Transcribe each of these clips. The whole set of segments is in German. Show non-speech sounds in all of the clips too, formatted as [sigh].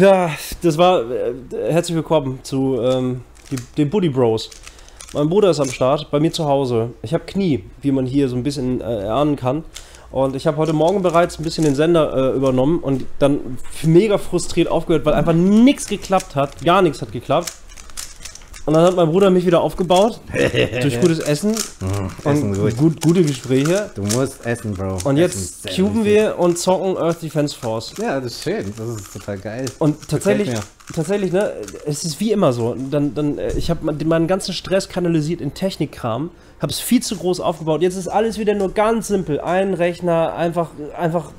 Ja, das war. Äh, herzlich willkommen zu ähm, die, den Buddy Bros. Mein Bruder ist am Start, bei mir zu Hause. Ich habe Knie, wie man hier so ein bisschen äh, erahnen kann. Und ich habe heute Morgen bereits ein bisschen den Sender äh, übernommen und dann mega frustriert aufgehört, weil einfach nichts geklappt hat. Gar nichts hat geklappt. Und dann hat mein Bruder mich wieder aufgebaut. [laughs] durch gutes Essen. Mm, und Essen gut. gut, gute Gespräche. Du musst essen, Bro. Und jetzt cuben wir und zocken Earth Defense Force. Ja, das ist schön. Das ist total geil. Und tatsächlich, tatsächlich, ne, es ist wie immer so. Dann, dann, äh, ich habe meinen ganzen Stress kanalisiert in Technikkram, habe es viel zu groß aufgebaut. Jetzt ist alles wieder nur ganz simpel. Ein Rechner, einfach, einfach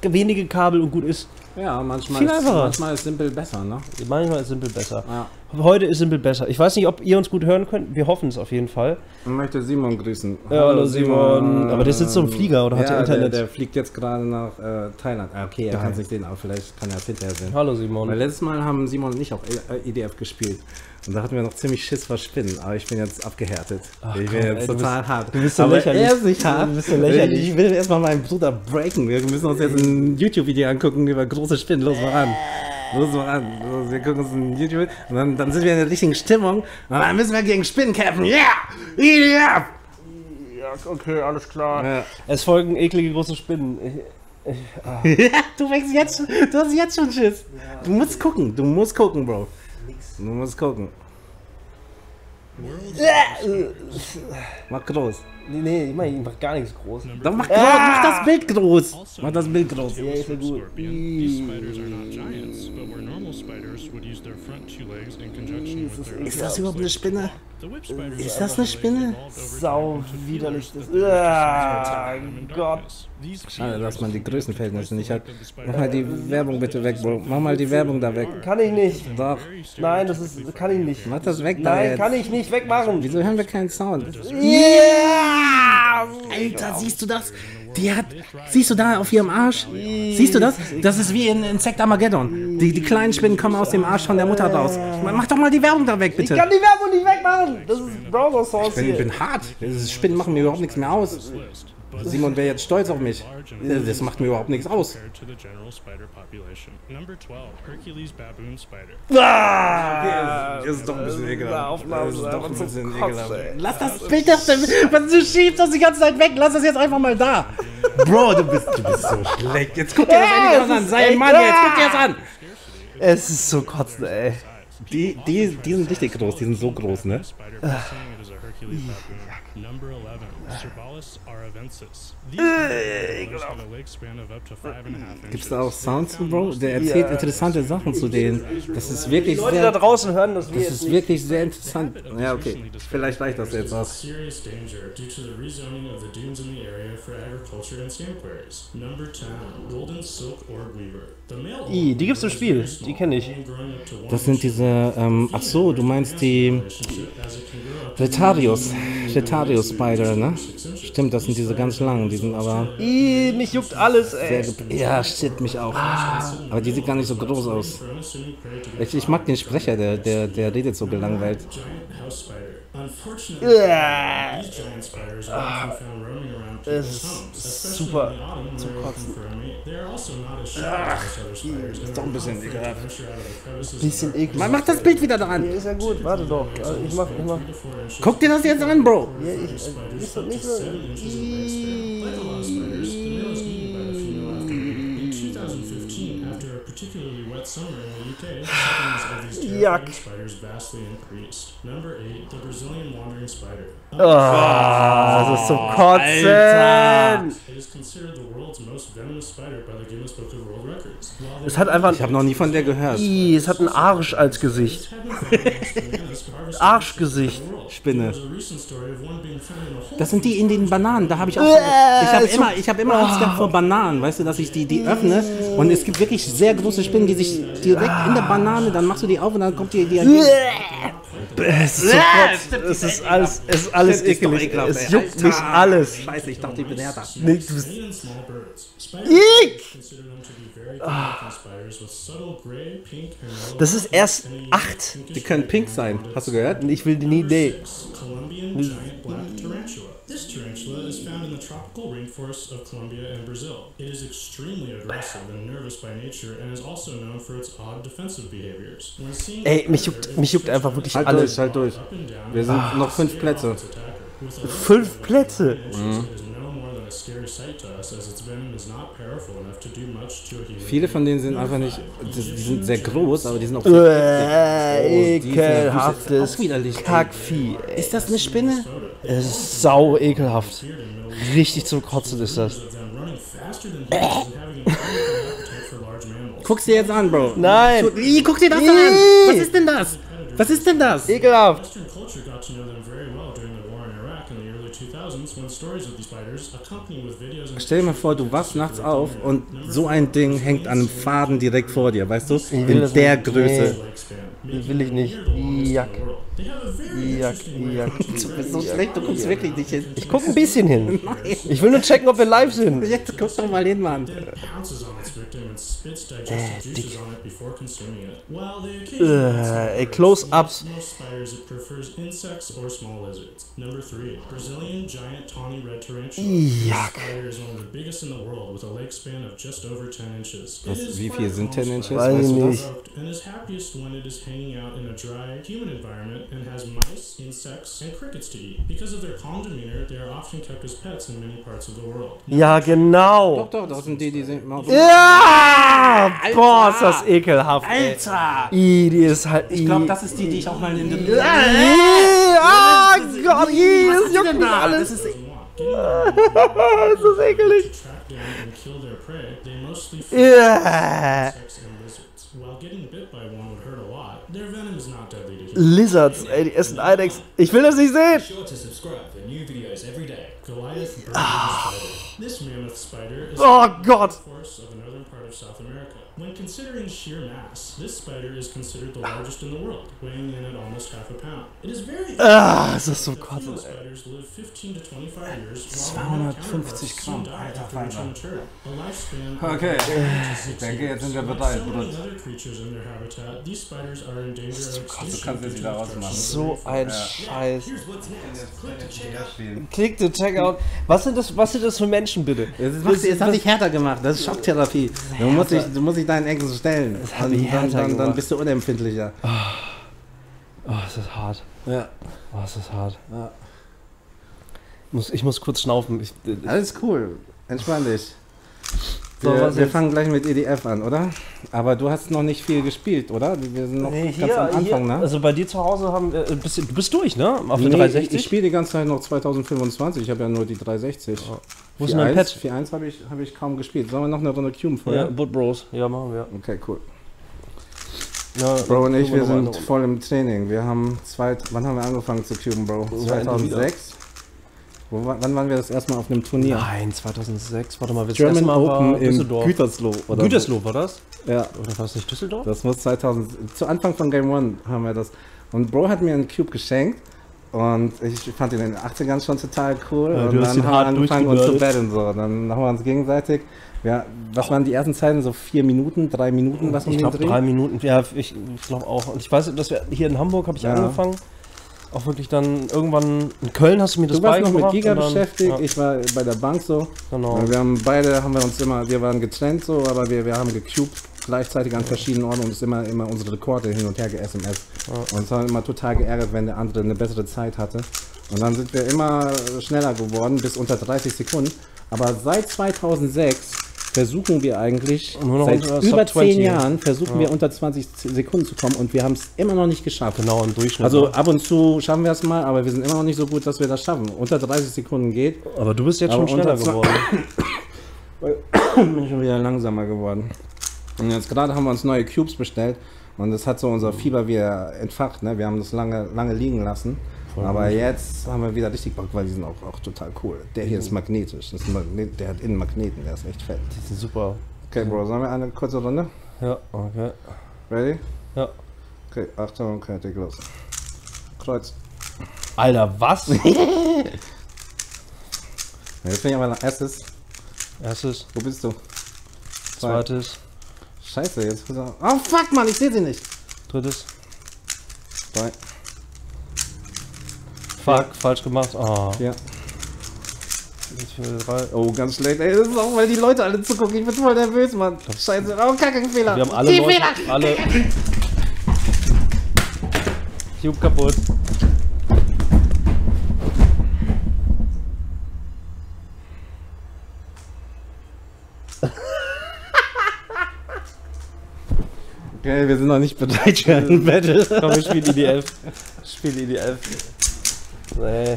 wenige Kabel und gut ist. Ja, manchmal, Viel ist, einfacher. manchmal ist simpel besser, ne? Manchmal ist simpel besser. Ja. Heute ist simpel besser. Ich weiß nicht, ob ihr uns gut hören könnt. Wir hoffen es auf jeden Fall. Ich möchte Simon grüßen. Ja, hallo Simon. Aber der sitzt so im Flieger oder hat ja, er Internet? Der, der fliegt jetzt gerade nach äh, Thailand. Ah, okay, er Geil. kann nicht sehen, aber vielleicht kann er es hinterher sehen. Hallo Weil Simon. letztes Mal haben Simon und ich auch äh, EDF gespielt. Und da hatten wir noch ziemlich Schiss vor Spinnen. Aber ich bin jetzt abgehärtet. ich bin komm, jetzt ey, du total hart. du bist so aber lächerlich. er ist nicht hart. Du bist so lächerlich. Ich will erstmal meinen Bruder breaken. Wir müssen uns jetzt ein YouTube-Video angucken über große Spinnen. Los, mal ran. Los, mal ran. Los, wir gucken uns ein YouTube und dann, dann sind wir in der richtigen Stimmung. Und dann müssen wir gegen Spinnen kämpfen. Ja! Yeah! Ja, okay, alles klar. Ja. Es folgen eklige große Spinnen. Ich, [laughs] du fängst jetzt, du hast jetzt schon Schiss. Du musst gucken, du musst gucken, Bro. Du musst gucken. Mach groß. nee, nee, ich meine, ich mach gar nichts groß. Doch mach, groß, mach das Bild groß. Mach das Bild groß. Ja, ist ja gut. These spiders are not giants, but where normal spiders would use their front two legs in conjunction with their Ist das überhaupt eine Spinne? Ist das eine Spinne? Sau widerlich. Das, ah, Gott. Schade, dass man die Größenverhältnisse nicht hat. Mach mal die Werbung bitte weg, Bro. Mach mal die Werbung da weg. Kann ich nicht. Doch. Nein, das ist, kann ich nicht. Mach das weg da Nein, jetzt. kann ich nicht wegmachen. Wieso hören wir keinen Sound? Yeah! Alter, siehst du das? Die hat. Siehst du da auf ihrem Arsch? Siehst du das? Das ist wie in Insekt Armageddon. Die, die kleinen Spinnen kommen aus dem Arsch von der Mutter raus. Mach doch mal die Werbung da weg, Ich bitte. kann die Werbung nicht wegmachen. Das ist Browser Source Ich bin, bin hart. Spinnen machen mir überhaupt nichts mehr aus. Simon wäre jetzt stolz auf mich. Das macht mir überhaupt nichts aus. compared to the general spider population. Number 12, Hercules baboon spider. Ah, Das ist doch ein bisschen ekelhaft. Das ist doch ein bisschen ekelhaft. Lass das Bild doch, was du schiebst das die ganze Zeit weg. Lass das jetzt einfach mal da. Bro, du bist, du bist so schlecht. Jetzt guck dir das Ja, endlich das an. Sei ein Mann jetzt. Guck dir das an. Es ist so kotzen, ey. Die, die, die sind richtig groß. Die sind so groß, ne? Spider passing, it is a Hercules baboon. Number 11, Cerbalus aravensis. These baboons have a wingspan of up to five and a half inches. Gibt's da auch Sounds, Bro? Der erzählt Ja. interessante Sachen zu denen. Das ist wirklich Leute da sehr, draußen hören das das ist nicht. wirklich sehr interessant. Ja, okay. Vielleicht reicht das jetzt aus. Serious danger due to the rezoning of the dunes in the area for agriculture and sand quarries. Number 10, Golden Silk Orb Weaver. The male I, die gibt's im Spiel. Die kenne ich. Das sind diese, ähm, ach so, du meinst die Retarius. Retarius Spider, ne? Stimmt, das sind diese ganz langen. Die sind aber I, mich juckt alles, ey. Ja, shit, mich auch. Aber die sieht gar nicht so groß aus. Ich, ich mag den Sprecher, der, der, der redet so gelangweilt. Unfortunately, Ja. these giant spiders are often found roaming around Es people's ist homes, especially super in the autumn zum they're looking for a mate. They are also not as spiders and doch ein bisschen ekelhaft. Bisschen eklig. Man macht das Bild wieder dran. Ist ja gut, warte doch. Also Ich mach, ich mach. Guck dir das jetzt an, Bro. Ja, ich, äh, nicht so, nicht so. Like a summer in the UK, sightings of these terrifying Yuck. spiders vastly increased. Number 8, the Brazilian wandering spider. Ah, das ist so kotzen. It is considered the world's most venomous spider by the Guinness Book of World Records. While Es hat einfach Ich habe noch nie von der gehört. I, es hat einen Arsch als Gesicht. [laughs] Arschgesicht. Spinne. Das sind die in den Bananen. Da habe ich auch. Ich habe immer, ich habe immer Angst gehabt vor Bananen. Weißt du, dass ich die, die öffne und es gibt wirklich sehr große Spinnen, die sich direkt in der Banane. Dann machst du die auf und dann kommt die. die Es ist, so kurz, es ist alles, es ist alles ekelig. ekelhaft, Es juckt Alter. mich alles. Scheiße, ich dachte, ich bin härter. Nee, du bist, Many yellow. das ist erst and a unique acht. pinkish Die können pink sein. Hast du gehört? Ich will die nie, nee. tarantula. This tarantula is found in the tropical rainforests of Colombia and Brazil. It is extremely aggressive and nervous by nature and is also known for its odd defensive behaviors. Ey, mich juckt, mich juckt einfach wirklich Halt alles. durch, halt durch. and down Wir sind noch fünf Plätze. Fünf Plätze? It Viele von denen sind einfach nicht, die sind sehr groß, aber die sind auch Äh, die sind ekelhaftes. Kackvieh. Ist das eine Spinne? Es ist sau ekelhaft. Richtig zum Kotzen ist das. of them running faster than humans and having an unlimited appetite for large mammals. Guck's dir jetzt an, Bro. Nein! Guck dir das an! Was ist denn das? Was ist denn das? Ekelhaft! Stell dir mal vor, du wachst nachts auf und so ein Ding hängt an einem Faden direkt vor dir, weißt du? In der. Größe. Will ich nicht. Jack. Of keeping Du bist so schlecht, du guckst wirklich nicht hin. Ich guck ein bisschen hin. [laughs] Ich will nur checken, ob wir live sind. Jetzt guck doch mal hin, Mann. then pounces on its victim and spits digested Äh, juices on it before consuming it. While they occasionally Äh, ey, Close-ups. most spiders it prefers insects or small lizards. Number three, Brazilian giant tawny red tarantula. Yuck. This spider is one of the biggest in the world with a leg span of just over 10 inches. It Was, is wie viel sind calm 10 spider. Inches? Weiß ich nicht. And has mice, insects, and crickets to eat. Because of their calm demeanor, they are often kept as pets in many parts of the world. Ja, Doch, genau. doch, das sind die, die sind. Ja! Boah, ist das ekelhaft. ey. Alter! I, die ist halt. Ich glaube, das ist die, die ich auch mal in den. Ah, Gott, i, das juckt mich alles. Das [laughs] ist Das ist ekelig. to Lizards, ey, die essen Eidechsen. Ich will das nicht sehen. is Oh Gott. force of the northern part of South America. When considering sheer mass, this spider is considered the largest in the world, weighing in at almost half a pound. It is very Ah, ist das Female Kotzen, ey. spiders live 15 to 25 years, while the male 250 counterparts soon Gramm, die alter of Okay. Ich denke, jetzt sind wir bereit, so Bruder. other creatures in their habitat, these spiders are in danger of Du kannst jetzt wieder to ausmachen. destruction of So the ein. Scheiß. Click to check out. Was sind das, was sind das für Menschen, bitte? Jetzt, jetzt hast du dich härter gemacht. Das ist Schocktherapie. Du musst dich, du musst dich deinen Ängsten stellen. hat Und mich dann, dann, dann bist du unempfindlicher. Oh, ist das hart. Ja. Oh, ist das hart. Ja. Muss, ich muss kurz schnaufen. Ich, Alles cool. Entspann dich. So, Wir, wir fangen gleich mit EDF an, oder? Aber du hast noch nicht viel gespielt, oder? Wir sind noch Nee, ganz am Anfang, hier, ne? Also bei dir zu Hause haben wir, äh, bist, du- bist durch, ne? Auf der Nee, 360? Ich, ich spiele die ganze Zeit noch 2025. Ich habe ja nur die 360. Wo ist denn dein Pad? 4.1 habe ich, hab ich kaum gespielt. Sollen wir noch eine Runde Cube Ja, vorher? Boot Bros. Ja, machen wir. Okay, cool. Ja, Bro und ich, wir sind voll im Training. Wir haben zwei, wann haben wir angefangen zu cuben, Bro? Ja, 2006? Wo, wa- wann waren wir das erste Mal auf einem Turnier? Nein, 2006. Warte mal, wir German Mal war Open in Düsseldorf. Gütersloh. Oder Gütersloh war das? Ja, Oder war es nicht Düsseldorf? das muss 2000, zu Anfang von Game One haben wir das. Und Bro hat mir einen Cube geschenkt und ich fand ihn in den 80ern schon total cool. Ja, und dann ihn haben wir angefangen uns zu battlen. So. Dann haben wir uns gegenseitig, ja, was waren die ersten Zeiten? So vier Minuten, drei Minuten, was Ich glaube drei Minuten. Ja, ich, ich glaube auch. Und ich weiß, dass wir hier in Hamburg habe ich Ja. angefangen. Auch wirklich dann irgendwann in Köln hast du mir das Du warst noch mit Giga dann- beschäftigt, Ja, ich war bei der Bank so. genau. Wir haben beide, haben wir uns immer, wir waren getrennt so, aber wir, wir haben gecubed gleichzeitig an verschiedenen Orten und uns immer, immer unsere Rekorde hin und her ge-SMS. Und es haben immer total geärgert, wenn der andere eine bessere Zeit hatte. Und dann sind wir immer schneller geworden, bis unter 30 Sekunden. Aber seit 2006 versuchen wir eigentlich, seit über Sub 20. 10 Jahren versuchen wir unter 20 Sekunden zu kommen und wir haben es immer noch nicht geschafft. Genau, im Durchschnitt. Also ab und zu schaffen wir es mal, aber wir sind immer noch nicht so gut, dass wir das schaffen. Unter 30 Sekunden geht, aber du bist jetzt schon schneller geworden. [coughs] bin schon wieder langsamer geworden. Und jetzt gerade haben wir uns neue Cubes bestellt und das hat so unser Fieber wieder entfacht. Ne? Wir haben das lange, lange liegen lassen. Aber jetzt haben wir wieder richtig Bock, weil die sind auch, auch total cool. Der hier ist magnetisch. Das ist Magnet, der hat innen Magneten, der ist echt fett. Die sind super. Okay, Bro, sollen wir eine kurze Runde? Ja, okay. Ready? Ja. Okay, Achtung, okay, leg los. Kreuz. Alter, was? [laughs] Jetzt bin ich aber erstes. Erstes, Wo bist du? Zwei. zweites, Scheiße, jetzt. Oh fuck, Mann, ich sehe sie nicht. drittes. Zwei. Fuck, falsch gemacht. Oh. Ja. Oh, ganz schlecht. Ey, das ist auch, weil die Leute alle zugucken. Ich bin voll nervös, Mann. Scheiße. Oh, kacke, Fehler. Wir haben alle Die Leute, Fehler. alle. Cube kaputt. [laughs] Okay, wir sind noch nicht bereit für ein Battle. Komm, wir spielen IDF. Spiel IDF. Nee,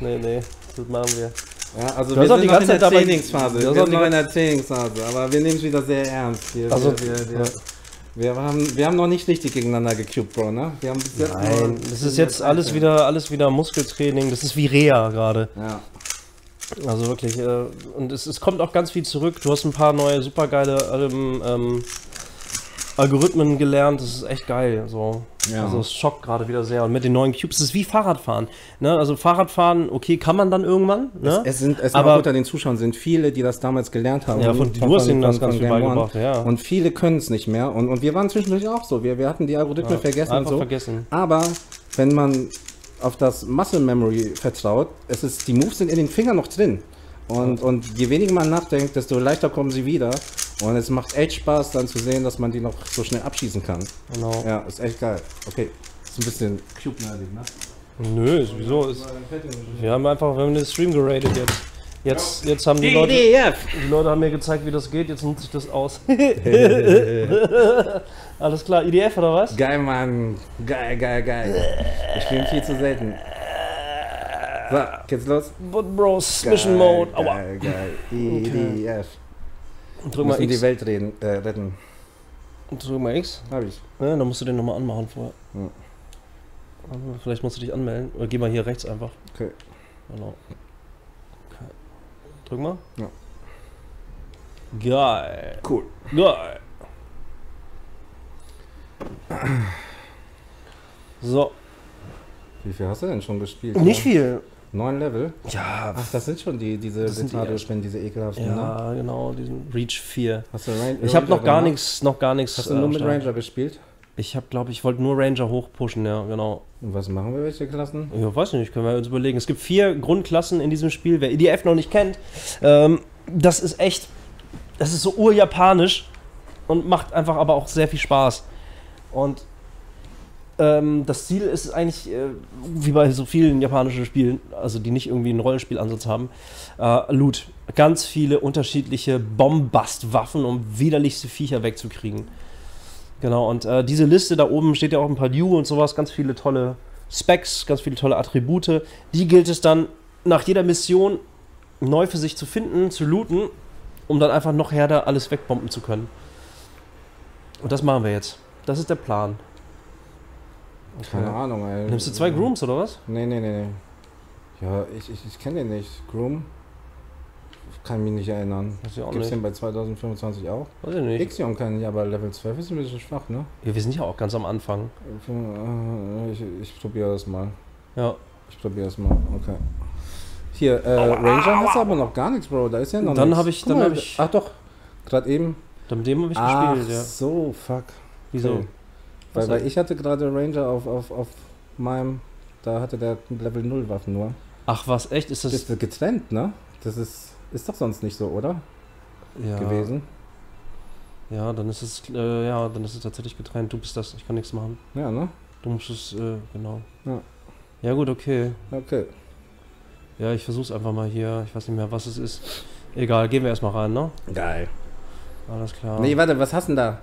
nee, nee. Das machen wir. Ja, also Du wir sind die noch in der Zeit Trainingsphase. Wir sind noch in der Trainingsphase, aber wir nehmen es wieder sehr ernst. Wir, Also, wir, wir, wir, ja. wir, haben, wir haben noch nicht richtig gegeneinander gecubed, Bro, ne? Wir haben bis jetzt Nein, das ist jetzt alles wieder, alles wieder Muskeltraining. Das ist wie Reha gerade. Ja. Also wirklich. Äh, und es, es kommt auch ganz viel zurück. Du hast ein paar neue supergeile ähm, ähm, Algorithmen gelernt. Das ist echt geil. So. Ja. Also es schockt gerade wieder sehr. Und mit den neuen Cubes, es ist wie Fahrradfahren. Ne? Also Fahrradfahren, okay, kann man dann irgendwann. Ne? Es sind, es Aber- unter den Zuschauern sind viele, die das damals gelernt haben. Ja, von- du hast ihnen das ganz viel beigebracht, ja. Und viele können es nicht mehr. Und, und wir waren zwischendurch auch so. Wir, wir hatten die Algorithmen vergessen und Einfach so. vergessen. Aber wenn man auf das Muscle Memory vertraut, es ist, die Moves sind in den Fingern noch drin. Und, und je weniger man nachdenkt, desto leichter kommen sie wieder. Und es macht echt Spaß, dann zu sehen, dass man die noch so schnell abschießen kann. Genau. Ja, ist echt geil. Okay, ist ein bisschen cube-nerdig, ne? Nö, ist, wieso? Ist, wir haben einfach, wir haben den Stream geratet jetzt. Jetzt, jetzt haben die Leute, die Leute haben mir gezeigt, wie das geht. Jetzt nutze ich das aus. [laughs] [laughs] Alles klar, IDF oder was? Geil, Mann. Geil, geil, geil. Wir spielen viel zu selten. So, geht's los? But Bros, Mission Mode. Aua. Geil, geil. EDF. Drück mal müssen die X. Welt reden, äh, retten. Drück mal X. Hab ich. Ja, dann musst du den nochmal anmachen vorher. Also, Vielleicht musst du dich anmelden. Oder geh mal hier rechts einfach. Okay. Genau. Okay. Drück mal. Ja. Geil. Cool. Geil. So, Wie viel hast du denn schon gespielt? nicht Ja? viel. Neun Level? Ja, Ach, das sind schon die, diese sind die diese ekelhaften, ne? ja, genau, diesen Reach 4. Hast du Ran Ich habe noch Ranger gar nichts, noch gar nichts. Hast du äh, nur am mit. Ranger gespielt? Ich habe, glaube ich, wollte nur Ranger hochpushen, ja, genau. Und was machen wir, welche Klassen? Ja, weiß nicht, können wir uns überlegen. Es gibt vier Grundklassen in diesem Spiel. Wer EDF noch nicht kennt, ähm, das ist echt, das ist so urjapanisch und macht einfach aber auch sehr viel Spaß. Und ähm, das Ziel ist eigentlich, äh, wie bei so vielen japanischen Spielen, also die nicht irgendwie einen Rollenspielansatz haben, äh, Loot. Ganz viele unterschiedliche Bombastwaffen, um widerlichste Viecher wegzukriegen. Genau, und äh, diese Liste da oben steht ja auch ein paar New und sowas, ganz viele tolle Specs, ganz viele tolle Attribute. Die gilt es dann nach jeder Mission neu für sich zu finden, zu looten, um dann einfach noch härter alles wegbomben zu können. Und das machen wir jetzt. Das ist der Plan. Keine Ahnung, ey. Nimmst du zwei Grooms oder was? Nee, nee, nee, nee. Ja, ich, ich, ich kenne den nicht. Groom? Kann mich nicht erinnern. Weiß ich auch Gibt's nicht. den bei 2025 auch? Weiß ich nicht. Ixion kann ich, aber Level 12 ist ein bisschen schwach, ne? Ja, wir sind ja auch ganz am Anfang. Äh, Ich, ich probiere das mal. Ja. Ich probiere es mal. Okay. Hier, äh, Ranger hast du aber noch gar nichts, Bro. Da ist ja noch Dann nichts. hab ich- Guck dann mal, hab ich- Ach doch. Gerade eben. Mit dem habe ich Ach gespielt, ja. so, fuck. Wieso? Okay. Weil, weil ich hatte gerade Ranger auf, auf, auf meinem. Da hatte der Level 0 Waffen nur. Ach was, echt? Ist das, Das ist getrennt, ne? Das ist. Ist doch sonst nicht so, oder? ja, Gewesen. Ja, dann ist es, äh, ja, dann ist es tatsächlich getrennt. Du bist das, ich kann nichts machen. Ja, ne? Du musst es, äh, genau. Ja. Ja gut, okay. Okay. Ja, ich versuch's einfach mal hier. Ich weiß nicht mehr, was es ist. Egal, gehen wir erstmal rein, ne? Geil. Alles klar. Nee, warte, was hast du denn da?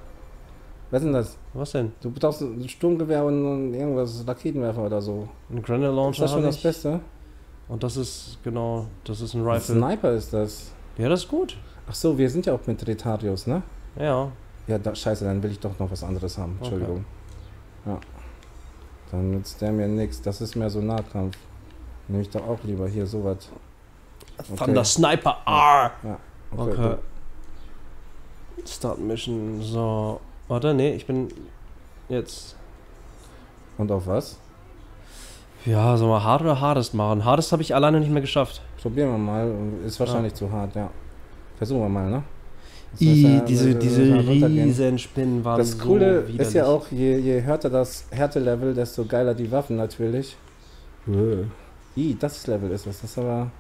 Was ist denn das? was denn? Du brauchst ein Sturmgewehr und, irgendwas, Raketenwerfer oder so. Ein Ist Launcher das schon das. Beste? Und das ist, genau, das ist ein Ein Rifle. Sniper ist das. Ja, das ist gut. Ach so, wir sind ja auch mit Retarius, ne? Ja. Ja, da, scheiße, dann will ich doch noch was anderes haben. Entschuldigung. Ja. Dann nützt der mir nichts. Das ist mehr so Nahkampf. Nehme ich doch auch lieber hier sowas. Okay. Thunder Sniper R. Okay. Okay. Start Mission. So. Warte, nee, ich bin jetzt. Und auf was? Ja, sollen wir hart oder hardest machen? Hardest habe ich alleine nicht mehr geschafft. Probieren wir mal. Ist wahrscheinlich zu hart, ja. Versuchen wir mal, ne? Jetzt I, wir- diese, diese mal runtergehen. Riesenspinnen waren Das so Coole widerlich. ist ja auch, je, je härter das Härtelevel, desto geiler die Waffen natürlich. I, das Level ist es. Das ist aber.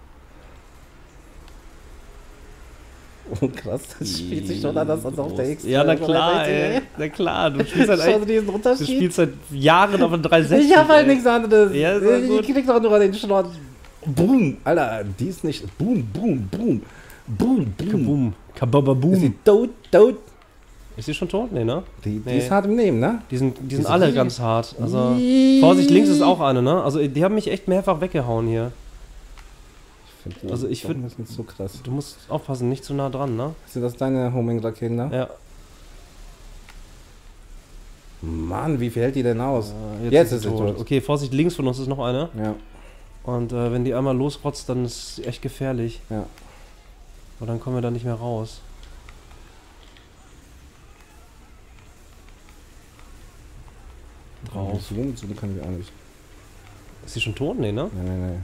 Oh krass, das spielt sich schon anders als auf der X. Ja, na klar, ey. Na klar, du spielst [laughs] halt, echt, diesen du Unterschied. spielst seit Jahren auf ein 360. Ich hab halt ey. nichts anderes. Ja, ist ich krieg doch nur den Schrott. Boom, Alter, die ist nicht. Boom, boom, boom. Boom, boom. Kaboom. Ist Kabababoom. die tot, tot? Ist sie schon tot? Nee, ne? Die, die Nee. ist hart im Nehmen, ne? Die sind, die sind alle ganz hart. Also. Vorsicht, links ist auch eine, ne? Also, die haben mich echt mehrfach weggehauen hier. Ich find Also ich Waffen find- sind so krass. Du musst aufpassen, nicht zu nah dran, ne? Sind das deine Homing-Raketen da? Ja. Mann, wie viel hält die denn aus? Äh, Jetzt ist sie tot. Okay, Vorsicht, links von uns ist noch eine. Ja, Und äh, wenn die einmal losrotzt, dann ist sie echt gefährlich. ja. Und dann kommen wir da nicht mehr raus. Drauf. Zoom, Zoom können wir auch nicht. Ist sie schon tot? Nee, ne? Nee, nee, nee.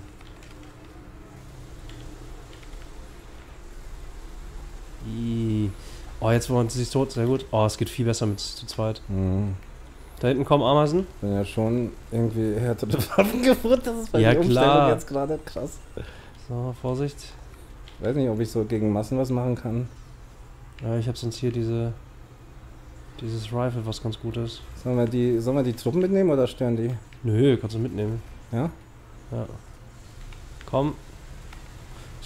Oh, jetzt wollen sie sich tot. Sehr gut. Oh, es geht viel besser mit zu zweit. Mhm. Da hinten kommen Ameisen. Bin ja schon irgendwie härtere [laughs] Waffen gefunden. Das ist bei Ja, der Umstellung jetzt gerade krass. So, Vorsicht. Weiß nicht, ob ich so gegen Massen was machen kann. Ja, ich habe sonst hier diese. Dieses Rifle, was ganz gut ist. Sollen wir die, sollen wir die Truppen mitnehmen oder stören die? Nö, kannst du mitnehmen. Ja? Ja. Komm.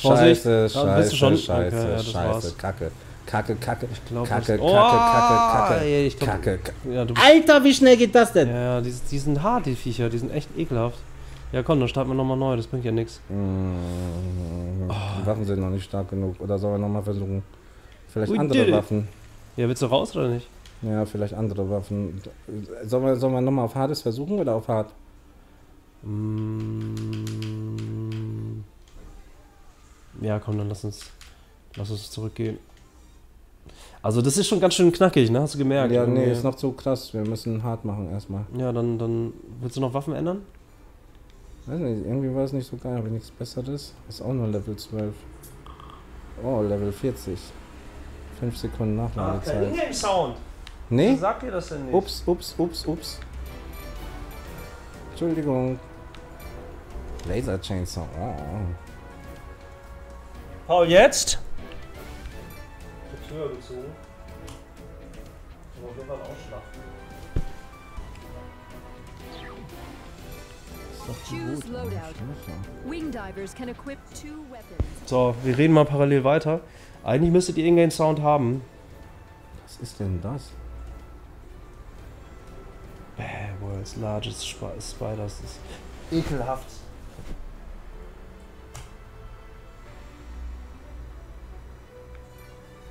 Vorsicht. Scheiße, scheiße, schon? scheiße, Okay, ja, scheiße. Kacke. Kacke, Kacke. Ich glaube, Kacke, Kacke, Kacke, Kacke. ich glaub, Kacke, Kacke. Ja, Alter, wie schnell geht das denn? Ja, die, die sind hart, die Viecher, die sind echt ekelhaft. Ja, komm, dann starten wir nochmal neu, das bringt ja nichts. Mm, Die Waffen sind noch nicht stark genug. Oder sollen wir nochmal versuchen? Vielleicht did andere it. Waffen. Ja, willst du raus oder nicht? Ja, vielleicht andere Waffen. Sollen wir, sollen wir nochmal auf Hartes versuchen oder auf Hart? Mm, ja, komm, dann lass uns, lass uns zurückgehen. Also, das ist schon ganz schön knackig, ne? Hast du gemerkt? ja, nee, ist noch zu krass. Wir müssen hart machen erstmal. Ja, dann, dann willst du noch Waffen ändern? Weiß nicht, irgendwie war es nicht so geil. Habe ich nichts Besseres? Ist auch nur Level 12. Oh, Level 40. 5 Sekunden Nachladezeit. Ingame-Sound. Nee? Sagt ihr das denn nicht? Ups, ups, ups, ups. Entschuldigung. Laser Chainsaw. Oh. Paul, jetzt? Die Tür gezogen. Aber wir waren weapons. So, wir reden mal parallel weiter. Eigentlich müsstet ihr Ingame-Sound haben. Was ist denn das? Bäh, World's Largest Sp Spiders ist ekelhaft.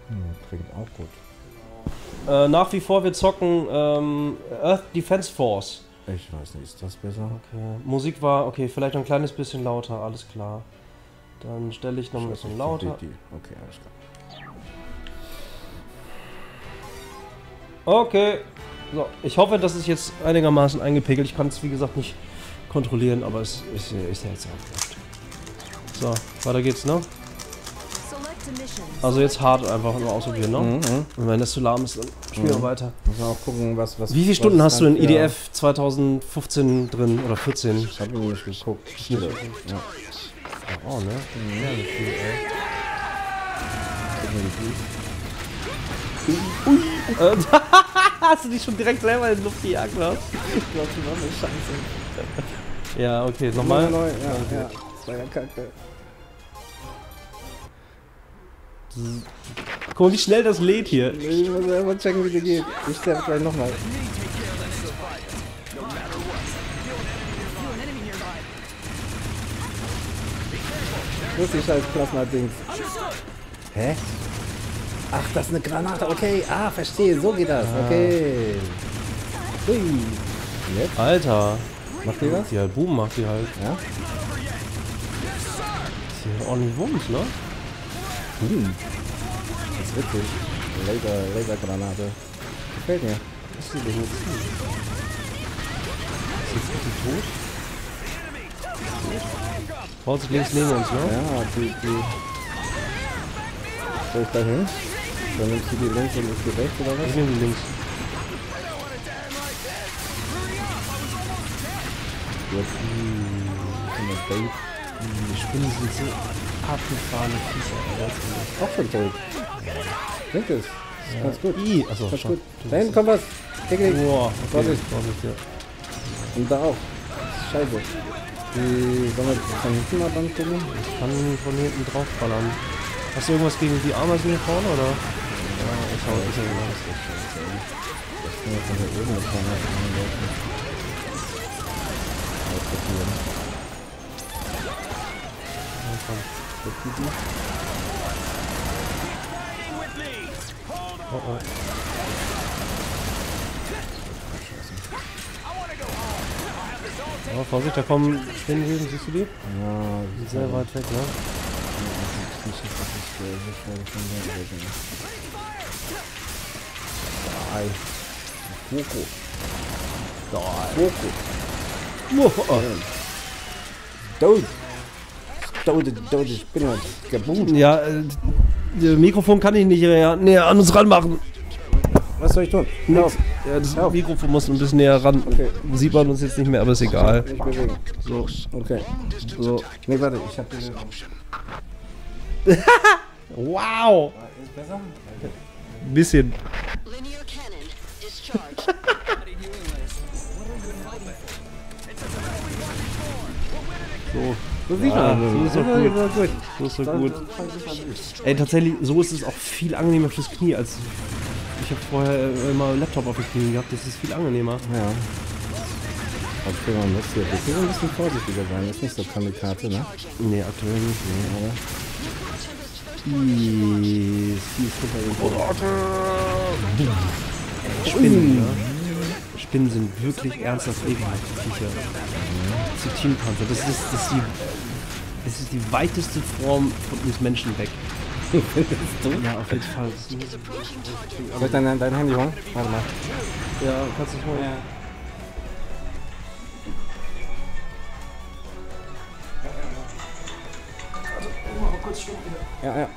Hm, klingt auch gut. Äh, nach wie vor, wir zocken ähm, Earth Defense Force. Ich weiß nicht, ist das besser? Okay. Musik war, okay, vielleicht ein kleines bisschen lauter, alles klar. Dann stelle ich noch ein bisschen lauter. Die, die. Okay, alles klar. Okay. So, ich hoffe, das ist jetzt einigermaßen eingepegelt. Ich kann es, wie gesagt, nicht kontrollieren, aber es ist, ist ja jetzt aufgewacht. So, weiter geht's, ne? Also jetzt hart einfach nur ausprobieren, ne? Mhm, mhm. Und wenn das zu lahm ist, dann spielen wir weiter. Müssen wir auch gucken, was. was Wie viele was Stunden hast du in für- IDF 2015 drin oder 14? Ich habe nicht geguckt. Ja. Oh, ne? Ja, nicht viel, ey. Äh, [laughs] Hast du dich schon direkt selber in die Luft gejagt, was? Ich glaube, die Waffe ist scheiße. Ja, okay, Nochmal nochmal. neu. Ja, ja. Das war ja kacke. Guck mal, wie schnell das lädt hier. Ich muss mal checken, wie die geht. Ich sterbe gleich nochmal. Wo ist die scheiß Plasma-Dings? Hä? Ach, das ist eine Granate. Okay, ah, verstehe. So geht das. Okay. Hui. Jetzt? Alter. Macht die was? Ja, Boom macht die halt. Ja? Die hat ordentlich Wumms, ne? Hm. Das ist witzig. Laser, Lasergranate. Gefällt mir. Was ist die denn jetzt? Ist jetzt richtig tot? Vorsicht links neben uns, ne? Ja, die, die. Soll ich da hin? Dann nimmst du die links und ich die rechts oder Ich was? nehme die links. Jetzt. Die Spinnen sind so abgefahrene Viecher. Auch schon tot. Trink es. Ist ganz gut. I, achso, Ganz schon. gut. Da hinten kommt was. Dickig. Boah, okay. Vorsicht. Vorsicht, ja. Und da auch. Scheiße. Die, sollen wir von hinten mal dran gucken? Kann von hinten drauf ballern. Hast du irgendwas gegen die Ameisen hier vorne, oder? Ja, ich hau, ich hau mal. Das können wir von hier oben mit vorne anlaufen. Ausprobieren. Oh, oh. Oh, Vorsicht, da kommen Spinnenwesen, siehst du die? Ja, Die sind sehr weit weg, ne? nicht, dass das nicht schwer ist. Ich Dode, Spinner. Kaboom. Ja, äh, das Mikrofon kann ich nicht näher, näher an uns ranmachen. Was soll ich tun? Lauf. Ja, das Auf. Mikrofon muss ein bisschen näher ran. Okay. Sieht man uns jetzt nicht mehr, aber ist egal. Nicht bewegen. So, Okay. so. Nee, warte, ich hab diese. [laughs] Wow! Ist besser? Ein bisschen. Linear cannon discharged. [laughs] So, So sieht man. so ist doch gut. so gut. so ist So- gut. das. Ey, tatsächlich, so ist es auch viel angenehmer fürs Knie als. Ich habe vorher äh, immer Laptop auf den Knien gehabt, das ist viel angenehmer. Ja. Okay, man muss hier ein bisschen vorsichtiger sein. Ist nicht so Kamikaze, ne? Nee, aktuell nicht. Nee. Das runtergekommen. Spinnen, ja. Spinnen sind wirklich ernsthaft ekelhafte Viecher. Zitinpanzer, das ist, das, ist die, das ist die weiteste Form von uns Menschen weg. [laughs] Ja, auf jeden Fall. Soll ich dein, dein Handy holen? Warte mal. Ja, kannst du holen. Ja, ja.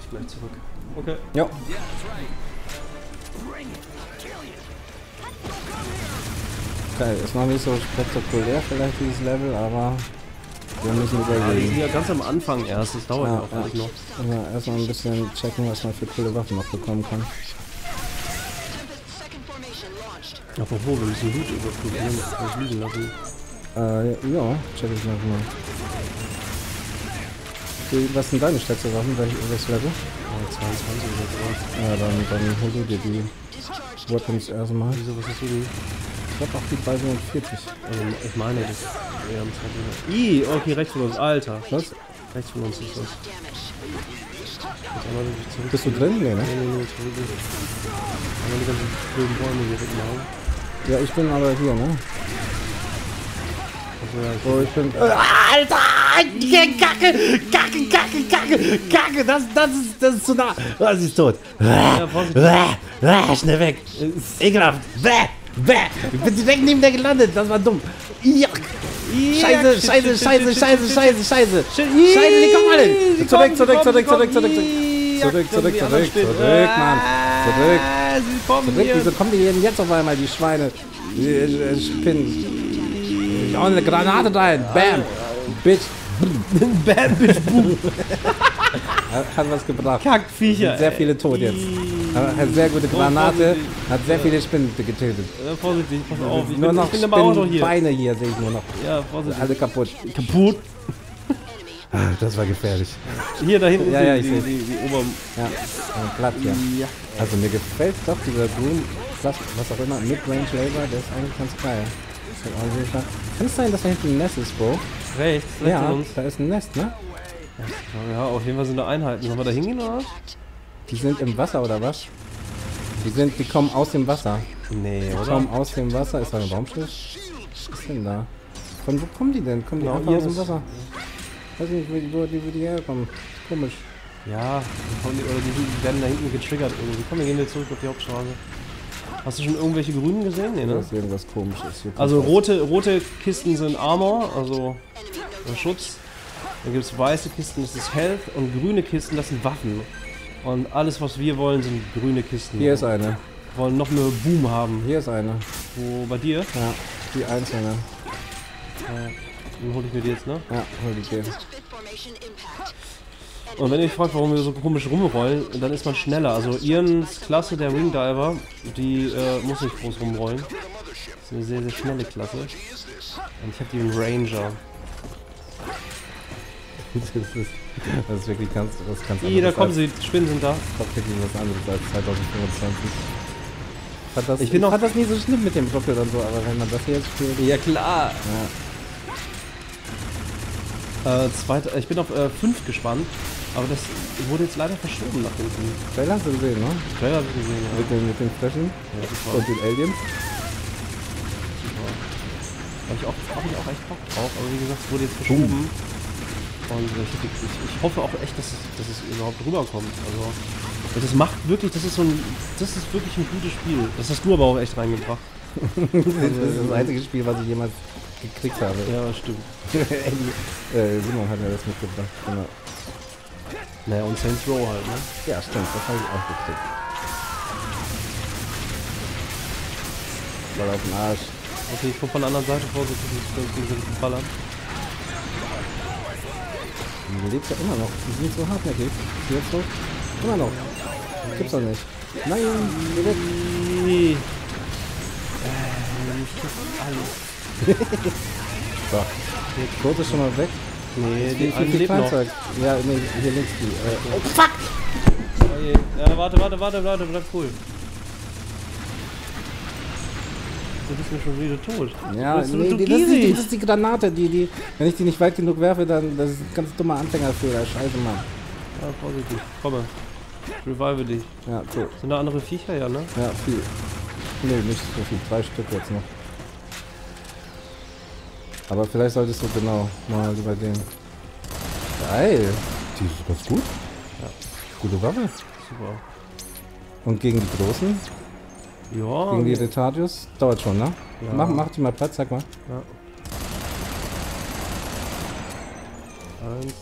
Ich gleich zurück. Okay. Jo. Geil, ist noch nicht so spektakulär vielleicht dieses Level, aber wir müssen Ja, überlegen. ja ganz am Anfang erst, das dauert ja, Ja, auch ja. noch. Also erstmal ein bisschen checken, was man für coole Waffen noch bekommen kann. Apropos, wir müssen Loot überprüfen, was liegen lassen. Äh, ja, check ich mal. Die- Was sind deine stärkste Waffen? Welch, welches Level? Ja, 22 oder sowas. Ja, dann, dann hol dir die. Weapons erstmal. Wieso, was du denn? Ich hab auch die 340. Also, ich meine, das ist eher am 20. Ih, okay, rechts von uns, Alter. Was? Rechts von uns ist das. Bist du drin? Nee, ne? Nee, nee, nee, zurück. Einmal die ganzen blöden Bäume hier wegmachen. Ja, ich bin aber hier, ne? Also, ja, ich So, ich bin. Alter! Kacke! Kacke, Kacke, Kacke! Kacke! Das, das, ist, das ist zu nah! Oh, sie ist tot! ja, schnell weg! Ekelhaft! Ich bin direkt neben der gelandet! Das war dumm! Yuck. Scheiße, scheiße, scheiße, scheiße, scheiße, scheiße! Scheiße, die kommen alle! Zurück, zurück, zurück, zurück, zurück, Zurück, zurück, zurück, Spinnen. zurück, Mann. Zurück. Sie kommen Zurück, wieso kommen die denn jetzt auf einmal, die Schweine? Die äh, Spinnen. Ich hau eine Granate rein. Bam. Bitch. [laughs] Bam, bitch, boom. Hat, hat was gebracht. Kackviecher. Sehr viele tot jetzt. Hat sehr gute Granate. vorsichtig. Hat sehr viele Spinnen getötet. Ja, vorsichtig, pass auf. Ich Nur bin, noch ich bin aber auch noch hier. Spinnenbeine hier sehe ich nur noch. Ja, vorsichtig. Alle kaputt. Kaputt. Das war gefährlich. Hier, da hinten Ja, sind ja, ich die, die, die Ober... Ja, ein Blatt hier. Ja. Also mir gefällt doch dieser Groom, was, was auch immer, Midrange Laser, der ist eigentlich ganz geil. Sicher- Kann es sein, dass da hinten ein Nest ist, Bro? Rechts, rechts Ja, von uns. da ist ein Nest, ne? Ja, auf jeden Fall sind da Einheiten. Sollen wir da hingehen oder was? Die sind im Wasser oder was? Die sind, die kommen aus dem Wasser. Nee, Die oder? kommen aus dem Wasser. Ist da ein Baumschiff? Was ist denn da? Von wo kommen die denn? Kommen die Genau, einfach hier aus dem Wasser? Weiß nicht, wo die, wo die, wo die herkommen. Komisch. Ja, die die, oder die, die werden da hinten getriggert irgendwie. Komm, wir gehen jetzt zurück auf die Hauptstraße. Hast du schon irgendwelche grünen gesehen? Nee, ne? ist irgendwas komisches. Hier Also rote, rote Kisten sind Armor, also Schutz. Dann gibt es weiße Kisten, das ist Health. Und grüne Kisten, das sind Waffen. Und alles, was wir wollen, sind grüne Kisten. Hier ist eine. Wir wollen noch mehr Boom haben. Hier ist eine. Wo bei dir? Ja, die einzelne. Dann hole ich mir die jetzt, ne? Ja, hol die gehen. Und wenn ihr euch fragt, warum wir so komisch rumrollen, dann ist man schneller. Also Ians Klasse, der Ringdiver, die äh, muss nicht groß rumrollen. Das ist eine sehr, sehr schnelle Klasse. Und ich habe die Ranger. [laughs] Das ist, das ist wirklich ganz, das ist ganz Ih, da kommen sie, Spinnen sind da. Das ist wirklich was anderes als 2025. Fand das, Ich bin noch- fand das nie so schlimm mit dem Rocket und so, aber wenn man das hier jetzt spielt. Ja klar. Ja. Äh, zweit, ich bin auf 5 gespannt, aber das wurde jetzt leider verschoben nach hinten. Trailer hast du gesehen, ne? Trailer habe ich gesehen, ja. Mit den, mit den Flaschen ja super, und den Aliens. super. Habe ich, auch, hab ich auch echt Bock drauf, aber wie gesagt, es wurde jetzt verschoben. Und ich, ich, ich hoffe auch echt, dass es, dass es überhaupt rüberkommt. Also, das macht wirklich, das ist so ein, das ist wirklich ein gutes Spiel. Das hast du aber auch echt reingebracht. [laughs] Das ist das einzige Spiel, was ich jemals gekriegt habe. Ja, stimmt. Andy, [laughs] äh, Simon hat mir das mitgebracht. Genau. Naja, und Saints Row halt, ne? Ja, stimmt, das habe ich auch gekriegt. Voll auf den Arsch. Okay, ich guck von der anderen Seite vorsichtig, nicht gegenseitig ballern. Die lebt ja immer noch. Die sind so hartnäckig. Die jetzt so. Immer noch. Gibt's doch nicht. Nein, geh weg. Nee. So. Kurt ist schon mal weg. Nee, die viel, viel lebt noch. Ja, nee, hier links die. Äh, Oh je. Ja, warte, warte, warte, warte, bleib cool. Du bist mir schon wieder tot. ja, du- nee, du die, das, ist die, das ist die Granate, die, die, wenn ich die nicht weit genug werfe, dann, das ist ein ganz dummer Anfängerfehler. Scheiße, Mann. Ja, vorsichtig. Komme. Ich revive dich. Ja, cool. Sind da andere Viecher, ja, ne? Ja, viel. Nee, nicht so viel. Drei Stück jetzt noch. Aber vielleicht solltest du genau mal über den. Geil. Die ist ganz gut. Ja. Gute Waffe. Super. Und gegen die Großen? Ja. Gegen die Retardius? Dauert schon, ne? Ja. Mach, mach die mal Platz, sag mal. Eins.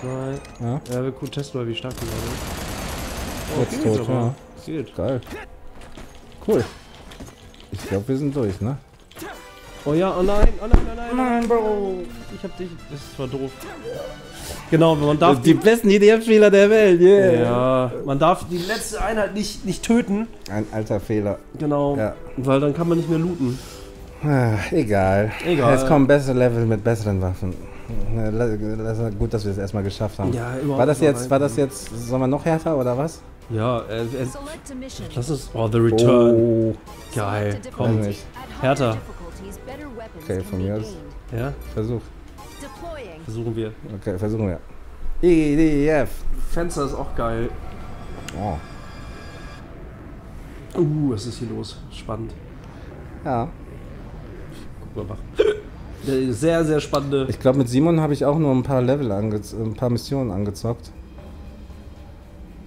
Zwei. Ja. Ja, wir gut testen mal, wie stark die waren. Oh, Jetzt tot, ja. Geht. Geil. Cool. Ich glaube, wir sind durch, ne? Oh ja, oh nein, oh nein, oh nein. Nein, Bro. Ich hab dich. Das war doof. Genau, man darf die besten EDF-Spieler der Welt, yeah. Ja, man darf die letzte Einheit nicht, nicht töten. Ein alter Fehler. Genau. Ja. Weil dann kann man nicht mehr looten. Ah, egal. Egal. Jetzt kommen bessere Level mit besseren Waffen. Das ist gut, dass wir es erstmal geschafft haben. Ja, überhaupt War das jetzt, war das jetzt, sollen wir noch härter oder was? Ja, äh, äh, das ist. Oh, The Return. Oh, Geil. Komm. nicht. Härter. Okay, von mir aus. Ja, Versuch. Versuchen wir. Okay, versuchen wir. EDF. Fenster ist auch geil. Oh. Uh, was ist hier los? Spannend. Ja. Guck mal nach. Äh, Sehr, sehr spannende. Ich glaube, mit Simon habe ich auch nur ein paar Level ein paar Missionen angezockt.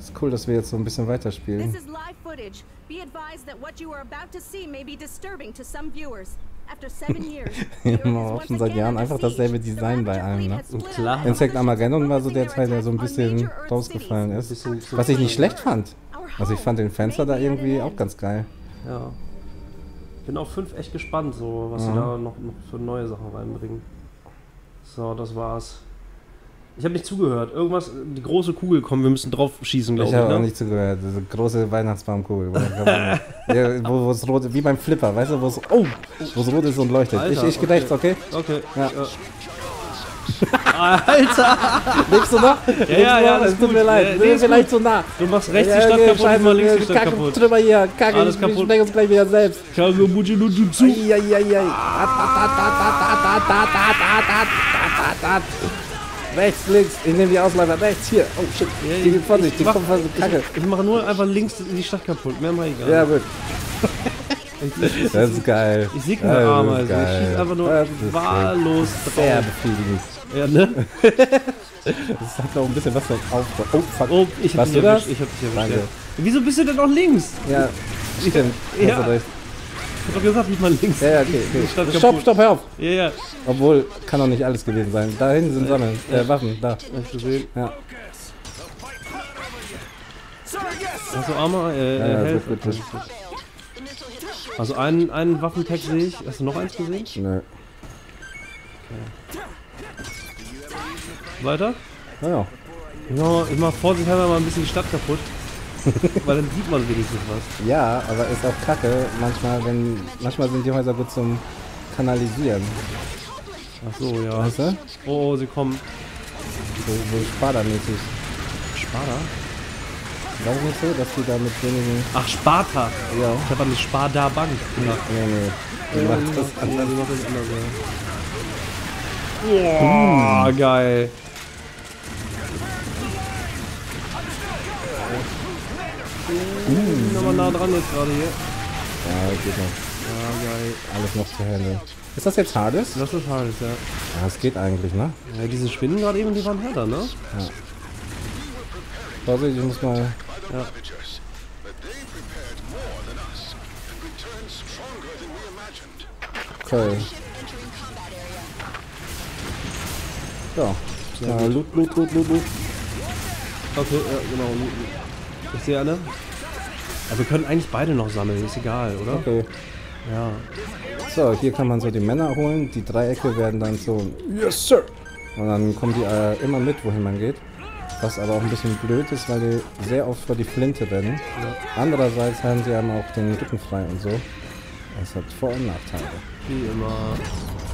Ist cool, dass wir jetzt so ein bisschen This weiterspielen. is live footage. Be advised that what you are about to see may be disturbing to some viewers. After seven [laughs] years, auch schon seit Jahren einfach dasselbe Design bei allen, ne? Klar. Insect Armageddon war so der Teil, der so ein bisschen rausgefallen ist. Was ich nicht schlecht fand. Also ich fand den Fenster da irgendwie end. auch ganz geil. Ja. Bin auf 5 echt gespannt, so was sie Mhm. da noch, noch für neue Sachen reinbringen. So, das war's. Ich habe nicht zugehört. Irgendwas, die große Kugel kommen, wir müssen drauf schießen, glaube Ich ich. habe auch ne? nicht zugehört. Diese große Weihnachtsbaumkugel. [laughs] wo- es rot wie beim Flipper, weißt du, wo es oh, wo es rot ist und leuchtet. Alter, ich ich rechts, okay? Okay. Ja. [laughs] Alter! Lebst du noch? Ja, ja, ja, alles tut mir leid. Ja, du nee, ist vielleicht zu nah. Du machst rechts die Stadt kaputt, scheiße, links die Stadt kaputt. drüber hier. Kacke, Alles ich- sprechen uns gleich wieder selbst. Muji nur du zu. Eieiei. Rechts, links. Ich nehme die Ausläufer. Rechts, hier. Oh shit. Die geht vor sich. Die mach- kommt von Kacke. Ich mache nur einfach links die Stadt kaputt. Mehr mach ich gar Ja, nicht. gut. [laughs] Das ist geil. Ich segne Das ist Ameisen. Ich schieße einfach nur wahllos Sehr drauf. befriedigend. Ja, ne? [laughs] Das hat noch ein bisschen was von auf. Oh, fuck. Oh, ich hab Warst dich erwischt. Ich hab dich erwischt. Ja. Wieso bist du denn auch links? Ja, stimmt. Ja. Ich hab doch gesagt, nicht mal links. Ja, ja, okay, okay. Stopp, stopp, hör auf. Ja, ja. Obwohl, kann doch nicht alles gewesen sein. Da hinten sind Sammeln, äh, Waffen, da. Hab ich gesehen. Ja, Hast du Armor? Äh, ja, äh, ja gut, gut. Also ein, ein Waffenpack sehe ich. Hast du noch eins gesehen? Nö. Weiter? Naja, Ja, immer vorsichtshalber mal ein bisschen die Stadt kaputt. [laughs] Weil dann sieht man wenigstens was. ja, aber ist auch kacke. Manchmal, wenn, manchmal sind die Häuser gut zum Kanalisieren. Ach so, ja. Weißt du? Oh, sie kommen. So, so spardamäßig. Sparta? Es nicht so, dass die da mit wenigen. Ach, Sparta. Ja. Ich habe an die Sparda Bank gedacht. Nee, nee. Die Ja, macht das anders. die macht das anders, ja. Boah, geil. Mm. Nochmal nah dran jetzt gerade hier. Ja, geht noch. Ja, geil. Alles noch zu handeln. Ist das jetzt Hades? Das ist halt, ja. Ja, es geht eigentlich, ne? Ja, diese Spinnen gerade eben, die waren härter, ne? Vorsicht, ich muss mal. Ja. Okay. Ja. ja Loot, Loot, Loot, Loot, Loot. Okay, ja, genau. Ich sehe eine. Aber wir können eigentlich beide noch sammeln, ist egal, oder? Okay. Ja. So, hier kann man so die Männer holen. Die Dreiecke werden dann so. Yes, Sir! Und dann kommen die äh, immer mit, wohin man geht. Was aber auch ein bisschen blöd ist, weil die sehr oft vor die Flinte rennen. Andererseits haben sie einem auch den Rücken frei und so. Das hat Vor- und Nachteile. Wie immer.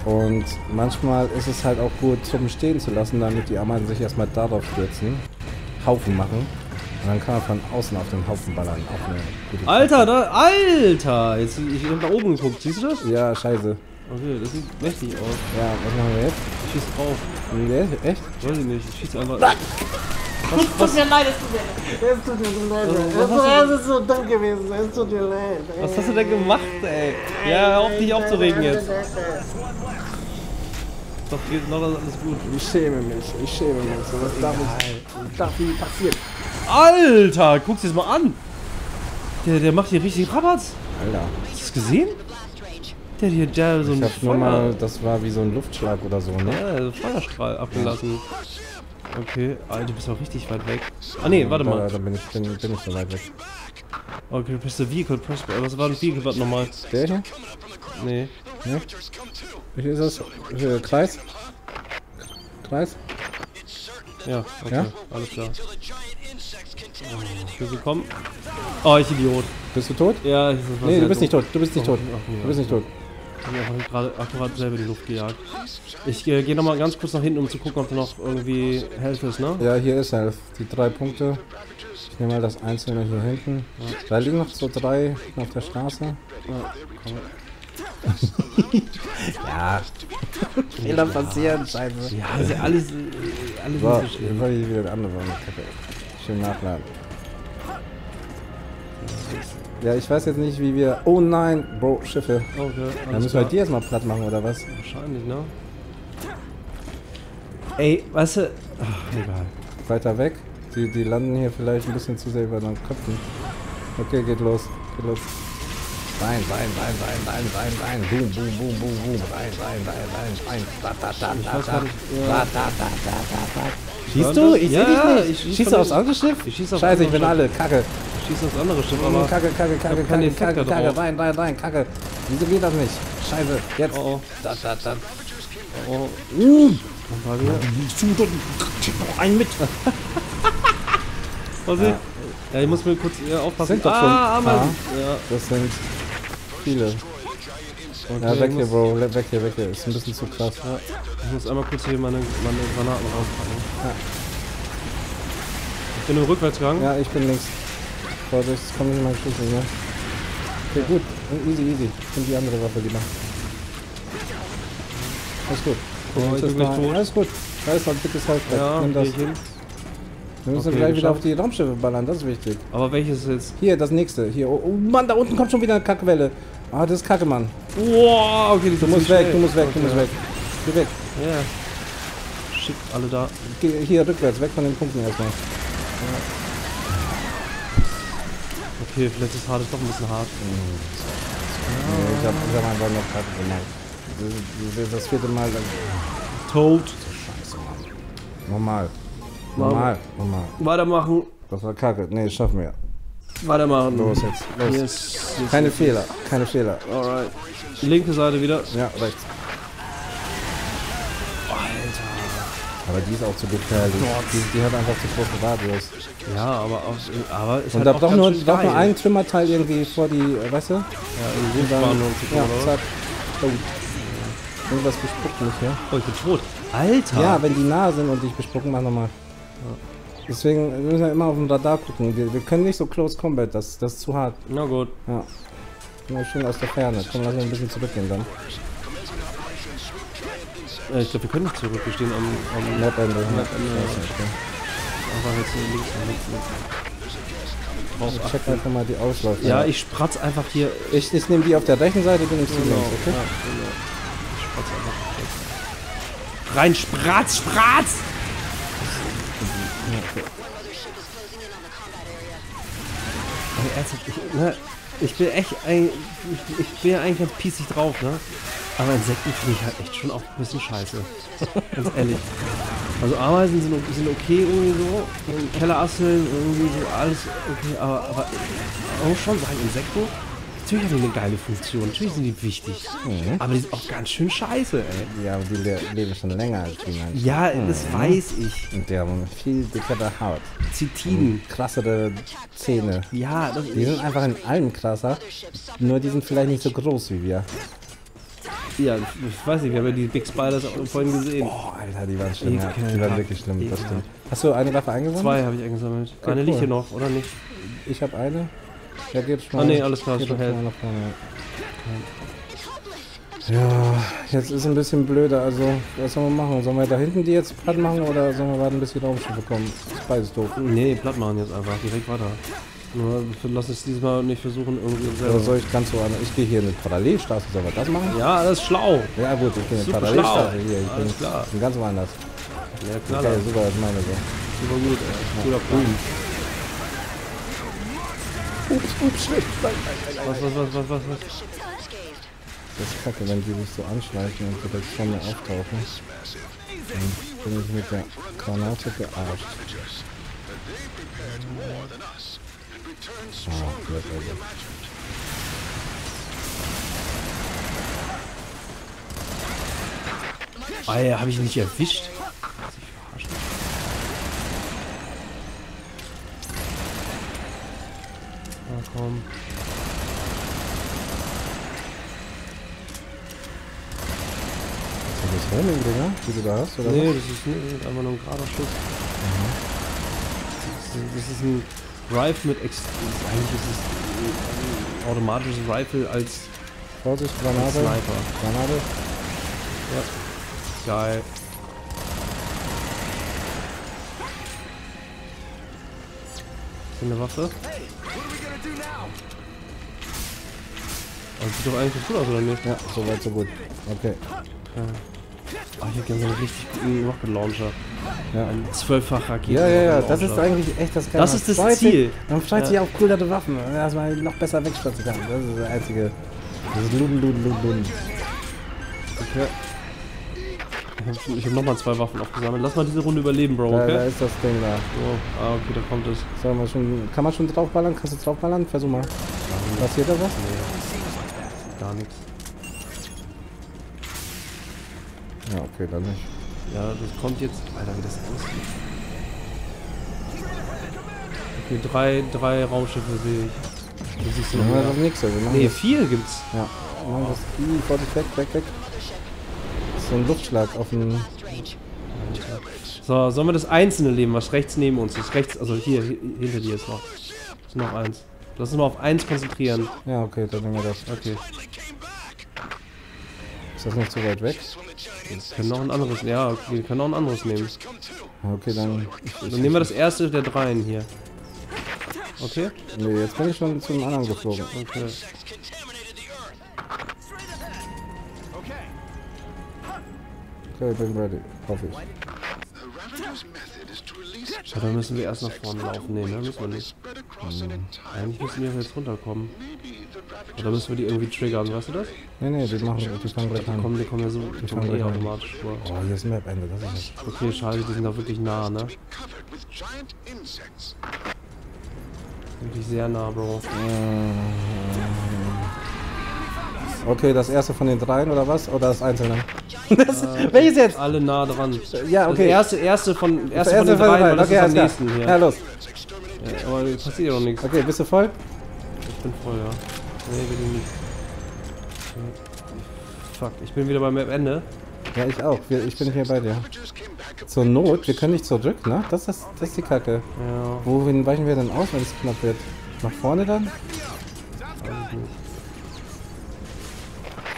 Und manchmal ist es halt auch gut zum Stehen zu lassen, damit die Ameisen sich erstmal darauf stürzen, Haufen machen. Und dann kann man von außen auf den Haufen ballern. Auch eine gute Alter, da, Alter! Jetzt, ich hab da oben geguckt, siehst du das? Ja, scheiße. Okay, das sieht mächtig aus. Ja, was machen wir jetzt? Ich schieß drauf. Nee, echt? Weiß ich nicht, ich schieß einfach. Tut mir leid, es tut mir leid. Es tut mir leid. was Es ist so dumm gewesen. Es tut mir leid. Was hast du denn gemacht, ey? Ja, hör auf dich aufzuregen jetzt. Doch, geht noch alles gut. Ich schäme mich, ich schäme mich. So was darf, ich, darf nie passieren. Alter, guck's dir das mal an! Der, der macht hier richtig Rabatz. Alter, Hast du das gesehen? Der hat hier der so ich ein hab nur mal, das war wie so ein Luftschlag oder so, ne? Ja, so einen Feuerstrahl abgelassen. Okay, Alter, du bist auch richtig weit weg. Ah ne, warte Da, mal. da bin ich, bin, bin ich so weit weg. Okay, press the vehicle, press, was war ein Vehicle nochmal? Der hier? Nee. Ne? Wie ist das? Hier, Kreis? Kreis? Ja, okay, Ja? alles klar. Ich will sie kommen. Oh, ich Idiot. Bist du tot? Ja, ich war Nee, du bist nicht tot. Du bist nicht tot. Ach, nee, Du bist nicht tot. Ich hab mich einfach gerade akkurat selber die Luft gejagt. Ich äh, gehe nochmal ganz kurz nach hinten, um zu gucken, ob da noch irgendwie Health ist, ne? Ja, hier ist Health. Die drei Punkte. Ich nehme mal das einzelne hier hinten. Da liegen noch so drei auf der Straße. ja. Fehler passieren, scheiße. Ja, ja alles, äh, alles So, so jetzt schlimm. ich wieder andere Kacke. Schön nachladen. Ja, ich weiß jetzt nicht, wie wir... Oh nein, Bro, Schiffe. Okay, Dann müssen wir die erstmal platt machen, oder was? Wahrscheinlich, ne? Ey, weißt du... Ach, egal. Weiter weg. Die, die landen hier vielleicht ein bisschen zu sehr über den Köpfen. Okay, geht los. Geht los. Rein, rein, rein, rein, rein, rein, rein. Boom, boom, boom, boom, boom. Rein, rein, rein, rein, rein. Da, da, da, da, weiß da. gar nicht, Da, ja. da, da, da, da, da. Hören Schießt du? Ich Ja, seh ja, dich ich nicht. schieß Schießt du aufs andere Schiff? ich schieß aufs Scheiße, ich bin alle. Kacke. Ich schieße aufs andere Schiff, Mm, aber... Kacke, Kacke, Kacke, Kacke, Kacke, Kacke. Rein, rein, rein, Kacke. Wieso geht das nicht? Scheiße. Jetzt. Oh, Da, da, da. oh, oh. Uh. Mal wieder. Ein mit. Vorsicht. Ja, ich muss mir kurz äh, aufpassen. Sind doch schon ah. Ameisen. Ja, Das sind viele. okay, Ja, weg ich, hier, Bro. Weg hier, weg hier. Ist ein bisschen zu krass. ich muss einmal kurz hier meine, meine Granaten rauspacken. Ja. Ich bin im Rückwärtsgang. Ja, ich bin links. Vorsicht, es kommt nicht mal Schüsse, ne? Okay, gut. Easy, easy. Ich bin die andere Waffe lieber. Alles gut. Oh, ich bin ist gleich tot. Alles gut. Da ist noch ein dickes Halbbrett. Ja, Nimm das. ich hin. Wir müssen Okay, gleich wieder geschafft. auf die Raumschiffe ballern, das ist wichtig. Aber welches jetzt? Hier, das nächste. Hier. Oh, oh Mann, da unten kommt schon wieder eine Kackwelle. Ah, das ist Kacke, Mann. Wow, okay, die Du musst weg, du musst weg, du musst weg. Geh weg. Ja. schickt alle da. Geh hier rückwärts, weg von den Punkten erstmal. Okay, vielleicht ist hartes doch ein bisschen hart. Nee, ich hab, ich hab einfach noch Kacke gemacht. Das, das, das vierte Mal. dann- Tot. Scheiße, Mann. Normal. Normal. Normal. Weitermachen. Das war Kacke. Nee, schaffen wir. Weitermachen. Los jetzt. Los. Yes, yes. Keine Fehler. Keine Fehler. Alright. Linke Seite wieder. Ja, rechts. Aber die ist auch zu gefährlich. Die, die hat einfach zu große Radius. Ja, aber, auch, aber ist Und halt da auch braucht nur, nur ein Trümmerteil irgendwie vor die, äh, weißt du? Ja, in die so, Ja, zack. Oh. Irgendwas bespuckt mich, ja? Oh, ich bin tot. Alter! Ja, wenn die nah sind und dich bespucken, mach nochmal. Deswegen müssen wir immer auf dem Radar gucken. Wir, wir können nicht so Close Combat, das, das ist zu hart. Na gut. Ja. Immer schön aus der Ferne. Komm, lass uns ein bisschen zurückgehen dann. Äh, ich glaube, wir können nicht zurück. Wir stehen am, am Scheiße, okay. einfach jetzt hier links und links. links. Drauf Ich check achten. einfach mal die Ausläufe. Ja, ich spratz einfach hier. ich, ich nehme die auf der rechten Seite, du nimmst die Genau, links, okay? ja, genau. Ich spratz einfach. Rein, spratz, spratz! Ey, ernsthaft, ich, ne, ich bin echt, ein, ich, ich bin ja eigentlich ganz pießig drauf, ne? Aber Insekten finde ich halt echt schon auch ein bisschen scheiße. [laughs] ganz ehrlich. Also Ameisen sind, sind okay irgendwie so. Kellerasseln irgendwie so alles okay, aber, aber muss schon sagen, Insekten, natürlich haben die eine geile Funktion, natürlich sind die wichtig. Aber die sind auch ganz schön scheiße, ey. Ja, aber die le leben schon länger als die Menschen. Ja, das weiß ich. Und die haben viel dickere Haut. Zitiden. Krassere Zähne. Ja, das Die sind einfach in allem krasser. Nur die sind vielleicht nicht so groß wie wir. Ja, ich weiß nicht, wir haben ja die Big Spiders vorhin gesehen. Oh, Alter, die waren schlimm. Ja. Die waren wirklich schlimm, das stimmt. Hast du eine Waffe eingesammelt? Zwei habe ich eingesammelt. Okay, Eine cool. liegt hier noch, oder nicht? Ich habe eine. Ja, geht schon. Ah, nee, alles klar, schon mal vorne. Ja, jetzt ist ein bisschen blöder. Also, was sollen wir machen? Sollen wir da hinten die jetzt platt machen oder sollen wir warten, bis die Raumschiffe kommen? Ist beides doof. Nee, platt machen jetzt einfach, direkt weiter. Nur lass es diesmal nicht versuchen, irgendwie Oder selber. soll ich ganz so an? Ich gehe hier in eine Parallelstraße. Sollen wir das machen? Ja, das ist schlau. Ja, gut, ich gehe in eine Parallelstraße schlau. hier. Ich bin, Alles klar. bin ganz woanders. Ja, Okay, klar. super, das meine ich so. Super gut, ey. Guter Plan. Was, was, was, was, was, was? Das ist kacke, wenn die sich so anschleichen und direkt vor mir auftauchen. Dann bin ich mit der Granate gearscht. Ah, blöd, also. Ah ja, hab ich ihn nicht erwischt. Na komm. Ist das Homing, Digga, die du da hast? Oder Nee, was? das ist nicht, einfach nur ein gerader Schuss. Das, ist, das ist ein Rifle mit Ex eigentlich ist es ein automatisches Rifle als Vorsicht, Granate. Sniper. Granate. Geil. Ist hier eine Waffe? Das sieht doch eigentlich gut aus, oder nicht? Ja, soweit, so gut. Okay. Ah, ich hab gerne so einen richtig guten Rocket Launcher. Ja. Ein zwölffach Raketen. Ja, ja, ja, das ist eigentlich echt das. Das ist das freut Ziel. Man freut sich auf coolere Waffen, dass man noch besser wegspatzen kann. Das ist das einzige. Das ist Luden, Luden, Luden, Luden. Okay. Ich hab, nochmal zwei Waffen aufgesammelt. Lass mal diese Runde überleben, Bro, Da, da okay? ist das Ding da. So. Ah, okay, da kommt es. Man schon, kann man schon draufballern? Kannst du draufballern? Versuch mal. Passiert da was? Gar nichts. Ja, okay, dann nicht. Ja, das kommt jetzt. Alter, wie das aussieht. Okay, drei, drei Raumschiffe sehe ich. Das Wir noch mehr. das nichts. Machen Nee, das, vier gibt's. ja, machen das. Ih, Vorsicht, weg, weg, weg. Ist so ein Luftschlag auf dem. So, sollen wir das einzelne nehmen, was rechts neben uns ist? Rechts, also hier, hi- hinter dir ist noch. Ist noch eins. Lass uns mal auf eins konzentrieren. Ja, okay, dann nehmen wir das. Okay. Ist das nicht zu weit weg? Wir können noch ein anderes. Ja, okay, wir können noch ein anderes nehmen. Okay, dann. Dann nehmen wir das erste der dreien hier. Okay? Nee, jetzt bin ich schon zu einem anderen geflogen. Okay. Okay, bin ready. Hoffe ich. Dann müssen wir erst nach vorne laufen. Nee, ne? Müssen wir nicht. Hm. Eigentlich müssen wir jetzt runterkommen. Oder müssen wir die irgendwie triggern, weißt du das? Nee, nee, die machen, die fangen gleich Die an. kommen, die kommen ja so die kommen eh automatisch vor. Oh, hier ist ein Map-Ende, das ist es. Okay, scheiße, die sind da wirklich nah, ne? Wirklich sehr nah, Bro. Okay, das erste von den dreien oder was? Oder das einzelne? [laughs] das, welches jetzt? Alle nah dran. Ja, okay. Das erste, erste von, erste Das von den erste dreien, weil das Okay, ist am nächsten hier. Ja, los. Ja, aber passiert doch nichts. Okay, bist du voll? Ich bin voll, ja. Nee, bin ich nicht. Fuck, ich bin wieder beim Ende. Ja, ich auch. Wir, ich bin hier bei dir. Zur Not, wir können nicht zurück, ne? Das ist, das ist die Kacke. Ja, Wohin weichen wir denn aus, wenn es knapp wird? Nach vorne dann? weiß ich nicht.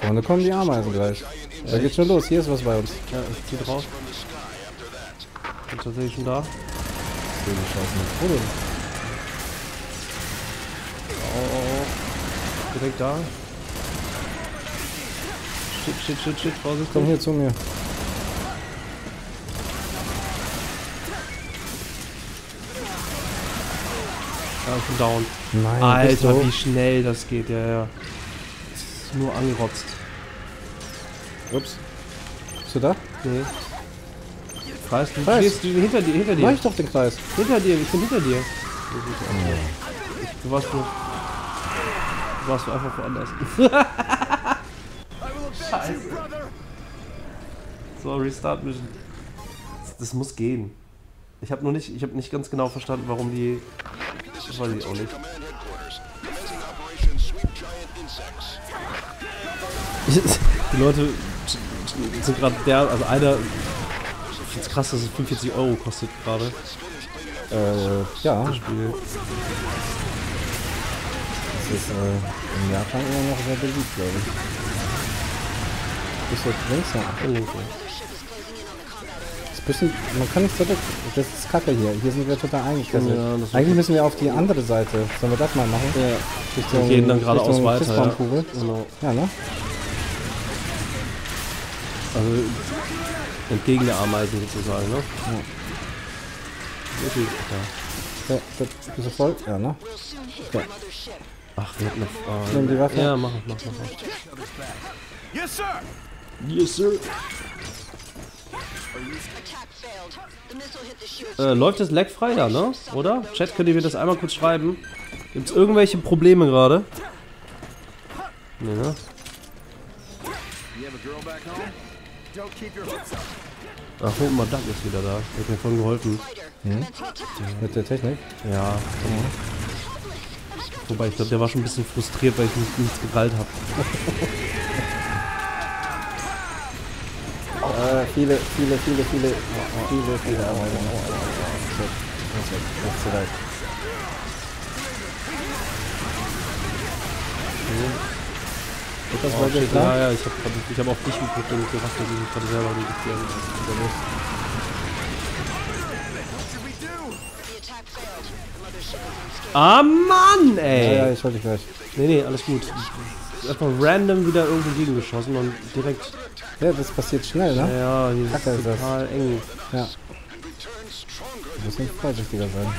Vorne kommen die Ameisen gleich. Da geht's schon los. Hier ist was bei uns. Ja, ich zieh drauf. Bin tatsächlich schon da. Oh, die Scheiße. Wo denn? Direkt da. Shit, shit, shit, shit, Vorsicht. Komm hier zu mir. Ja, ich bin down. Nein, Alter, wie schnell das geht, ja, ja. Das ist nur angerotzt. Ups. Bist du da? Nee. Kreis, du Kreis. stehst du, hinter dir, hinter Mach dir. ich doch den Kreis. Hinter dir, ich bin hinter dir. Du warst nur. Du warst einfach woanders. [laughs] Scheiße. So, Restart Mission. Das, das muss gehen. Ich habe nur nicht, ich habe nicht ganz genau verstanden, warum die. Das weiß ich auch nicht. [laughs] Die Leute sind gerade der, also einer. Ich find's krass, dass es 45 Euro kostet gerade. Äh, ja. Das Spiel. Das ist äh, in Japan immer noch sehr beliebt, glaube ich. Ist ein bisschen, man kann nicht zurück. Das ist kacke hier. Hier sind wir total eingekesselt. Ja, ist Eigentlich müssen wir auf die andere Seite. Sollen wir das mal machen? Ja. Richtung, Wir gehen dann geradeaus weiter. Ja. Genau. Ja, ne? Also entgegen der Ameisen sozusagen, ne? Ja. Wirklich, ja. Ja, das, bist du voll? Ja, ne? Ach, wir hatten eine Nimm die Waffe. Ja, mach, mach, mach. mach. Yes, sir. Yes, sir. Äh, läuft das Lag frei da, ne? Oder? Chat, könnt ihr mir das einmal kurz schreiben? Gibt's irgendwelche Probleme gerade? Nee, ne? You have a girl back home? Ach, guck mal, Doug ist wieder da. Der hat mir vorhin geholfen. Attack. Mit der Technik. Ja. Wobei, ich glaube, der war schon ein bisschen frustriert, weil ich nicht, nichts gekrallt habe. Äh, viele, viele, viele, viele, viele, viele Ameisen. Shit. Das ist weg. Das ist zu weit. Wird das Oh, dir shit, klar? ja, ja, ich habe ich hab auf dich geguckt und gedacht, dass ich mich gerade selber mothership is unscathed. Ah, Mann, Ja, ey! ja, ich hol dich gleich. Nee, nee, alles gut. Einfach random wieder irgendwo gegengeschossen und direkt. Ja, das passiert schnell, Ja, ne? ja, hier Kacke ist ist das. total eng. Ja. Du musst nicht vorsichtiger sein.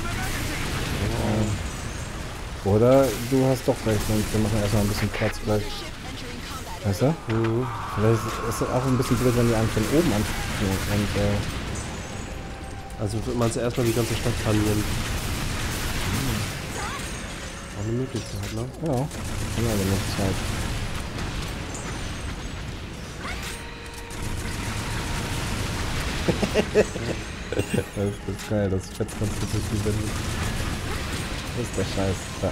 Ähm, Oder du hast doch recht und wir machen erstmal ein bisschen Platz gleich. Weißt du? Vielleicht ist es auch ein bisschen blöd, wenn die einen von oben anspielen. Und äh, Also meinst du erstmal die ganze Stadt verlieren? Auch eine Möglichkeit, ne? ja, haben wir genug Zeit. das ist geil, das ganz gut durch die Wände. Das ist der Scheiß. Da.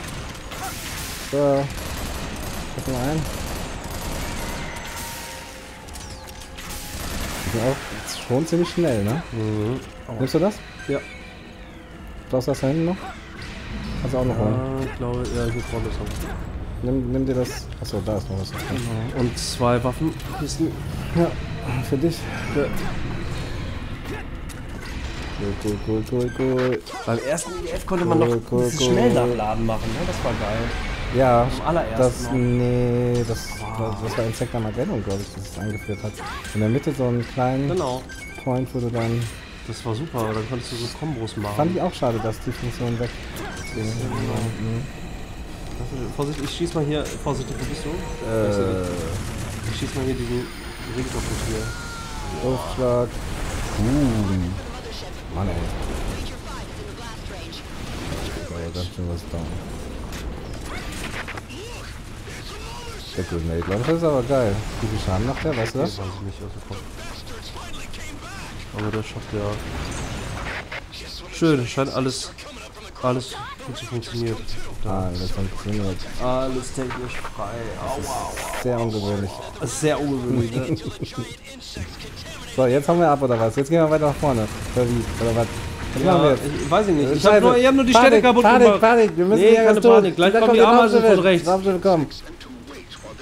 So. Pass mal ein. Sind auch schon ziemlich schnell, ne? Mhm. Nimmst du das? Ja. Brauchst du das da hinten noch? Kannst du auch noch holen. Ah, ich glaube, ja, hier vorne ist noch. Nimm, nimm dir das. Achso, da ist noch was. Und zwei Waffenkisten. Ja, für dich. Ja. Cool, cool, cool, cool, cool. Beim ersten EF konnte man noch cool, cool. schnell nachladen machen, ne? Das war geil. Ja, Am allerersten das, noch. nee, das, das, das war Insect Armageddon, glaube ich, das es eingeführt hat. In der Mitte so einen kleinen Genau. Point, wo du dann Das war super, dann konntest du so Kombos machen. Fand ich auch schade, dass die Funktion weg. Mhm. Vorsicht, ich schieß mal hier. Vorsichtig, wo bist du? Äh, Ich schieß mal hier diesen Ring kaputt hier. Aufschlag. Boom. Mann, ey. Oh, ganz schön was down. Der Grenade Launcher ist aber geil. Wie viel Schaden macht der, weißt du das? Weiß ich nicht dem Kopf. Aber der schafft ja. Schön, scheint alles, alles gut zu funktionieren. Ah, das funktioniert. Alles technisch frei. Aua. Sehr ungewöhnlich. Das sehr ungewöhnlich, ne? [laughs] So, jetzt haben wir ab oder was? Jetzt gehen wir weiter nach vorne. Oder wie? Oder was? Was machen wir ja, ich weiß ich nicht. Ich Scheiße. habe nur, ich hab nur die Panik, Städte kaputt Panik, gemacht. Panik, wir müssen Nee, hier keine. Panik. Gleich kommt die Raumschiff. von rechts. Raumschiffe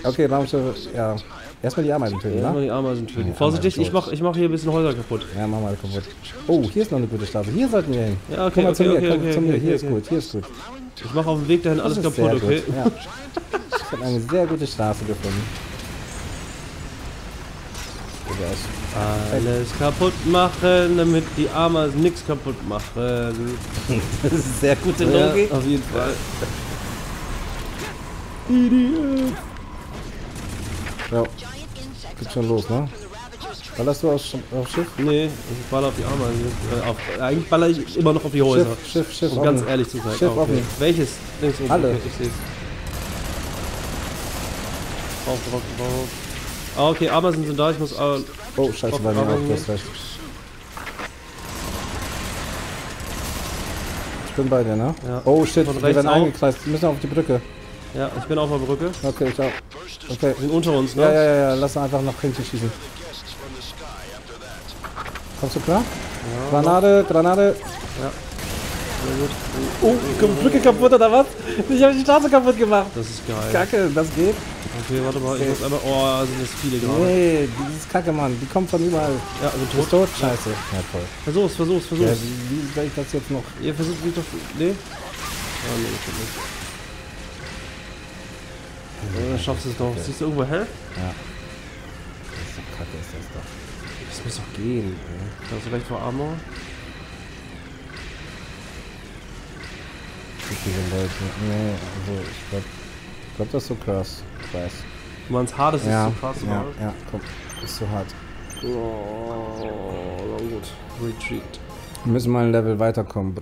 Okay, Raumschiffe, ja. Erstmal die Ameisen töten, Ja, ne? die Ameisen töten. Ja, Vorsichtig, Ameisen ich mach, ich mach hier ein bisschen Häuser kaputt. Ja, mach mal kaputt. Oh, hier ist noch eine gute Straße. Hier sollten wir hin. Ja, okay, Komm mal okay, zu mir, okay, komm okay, zu mir. Hier ist gut, hier ist gut. Ich mach auf dem Weg dahin alles kaputt, okay? Gut. Ja. Ich habe eine sehr gute Straße gefunden. Alles kaputt machen, damit die Ameisen nichts kaputt machen. [laughs] Das ist sehr gute Ja, Logik. auf jeden Fall. Ja, geht schon los, ne? Ballerst du aufs, aufs Schiff? Nee, ich baller auf die Ameisen. Äh, auf, eigentlich baller ich immer noch auf die Häuser. Schiff, Schiff, Schiff. Um ganz ehrlich zu sein. Schiff okay. offen. Welches? Links oben. Alle. Okay, ich seh's. Drauf, drauf, drauf. Ah, okay, Ameisen sind da. Ich muss. Äh, Oh, scheiße, bei mir auch, du hast recht. Ich bin bei dir, ne? Ja. Oh shit, wir werden auch. eingekreist. Wir müssen auf die Brücke. ja, ich bin auf der Brücke. Okay, ich auch. Okay. Die sind unter uns, ne? Ja, ja, ja, ja, lass einfach nach hinten schießen. Kommst du klar? Granate, Granate. Sehr gut. Oh, kommt Brücke kaputt oder was? Ich habe die Straße kaputt gemacht. Das ist geil. Kacke, das geht? Okay, warte mal. Ich muss einmal. Oh, sind jetzt viele gerade. Nee, die ist Kacke, Mann. Die kommt von überall. Ja, sind Du bist tot. tot? Scheiße. Ja, toll. Versuch's, versuch's, Ja, versuch's. wie, wie soll ich das jetzt noch? Ihr versucht mich doch. Nee? Ah, nee, ich nicht. Ja, dann schaffst du es doch. Siehst du irgendwo hell? So Kacke ist das doch. Das muss doch gehen. Da hast du recht vor Armor. So viele Leute. Nee, also ich glaube, ich glaub, das ist so krass. Krass. Du meinst hart, das ja, ist so krass, ja, oder? ja, komm. Ist so hart. Oh, na gut. Retreat. Wir müssen mal ein Level weiterkommen.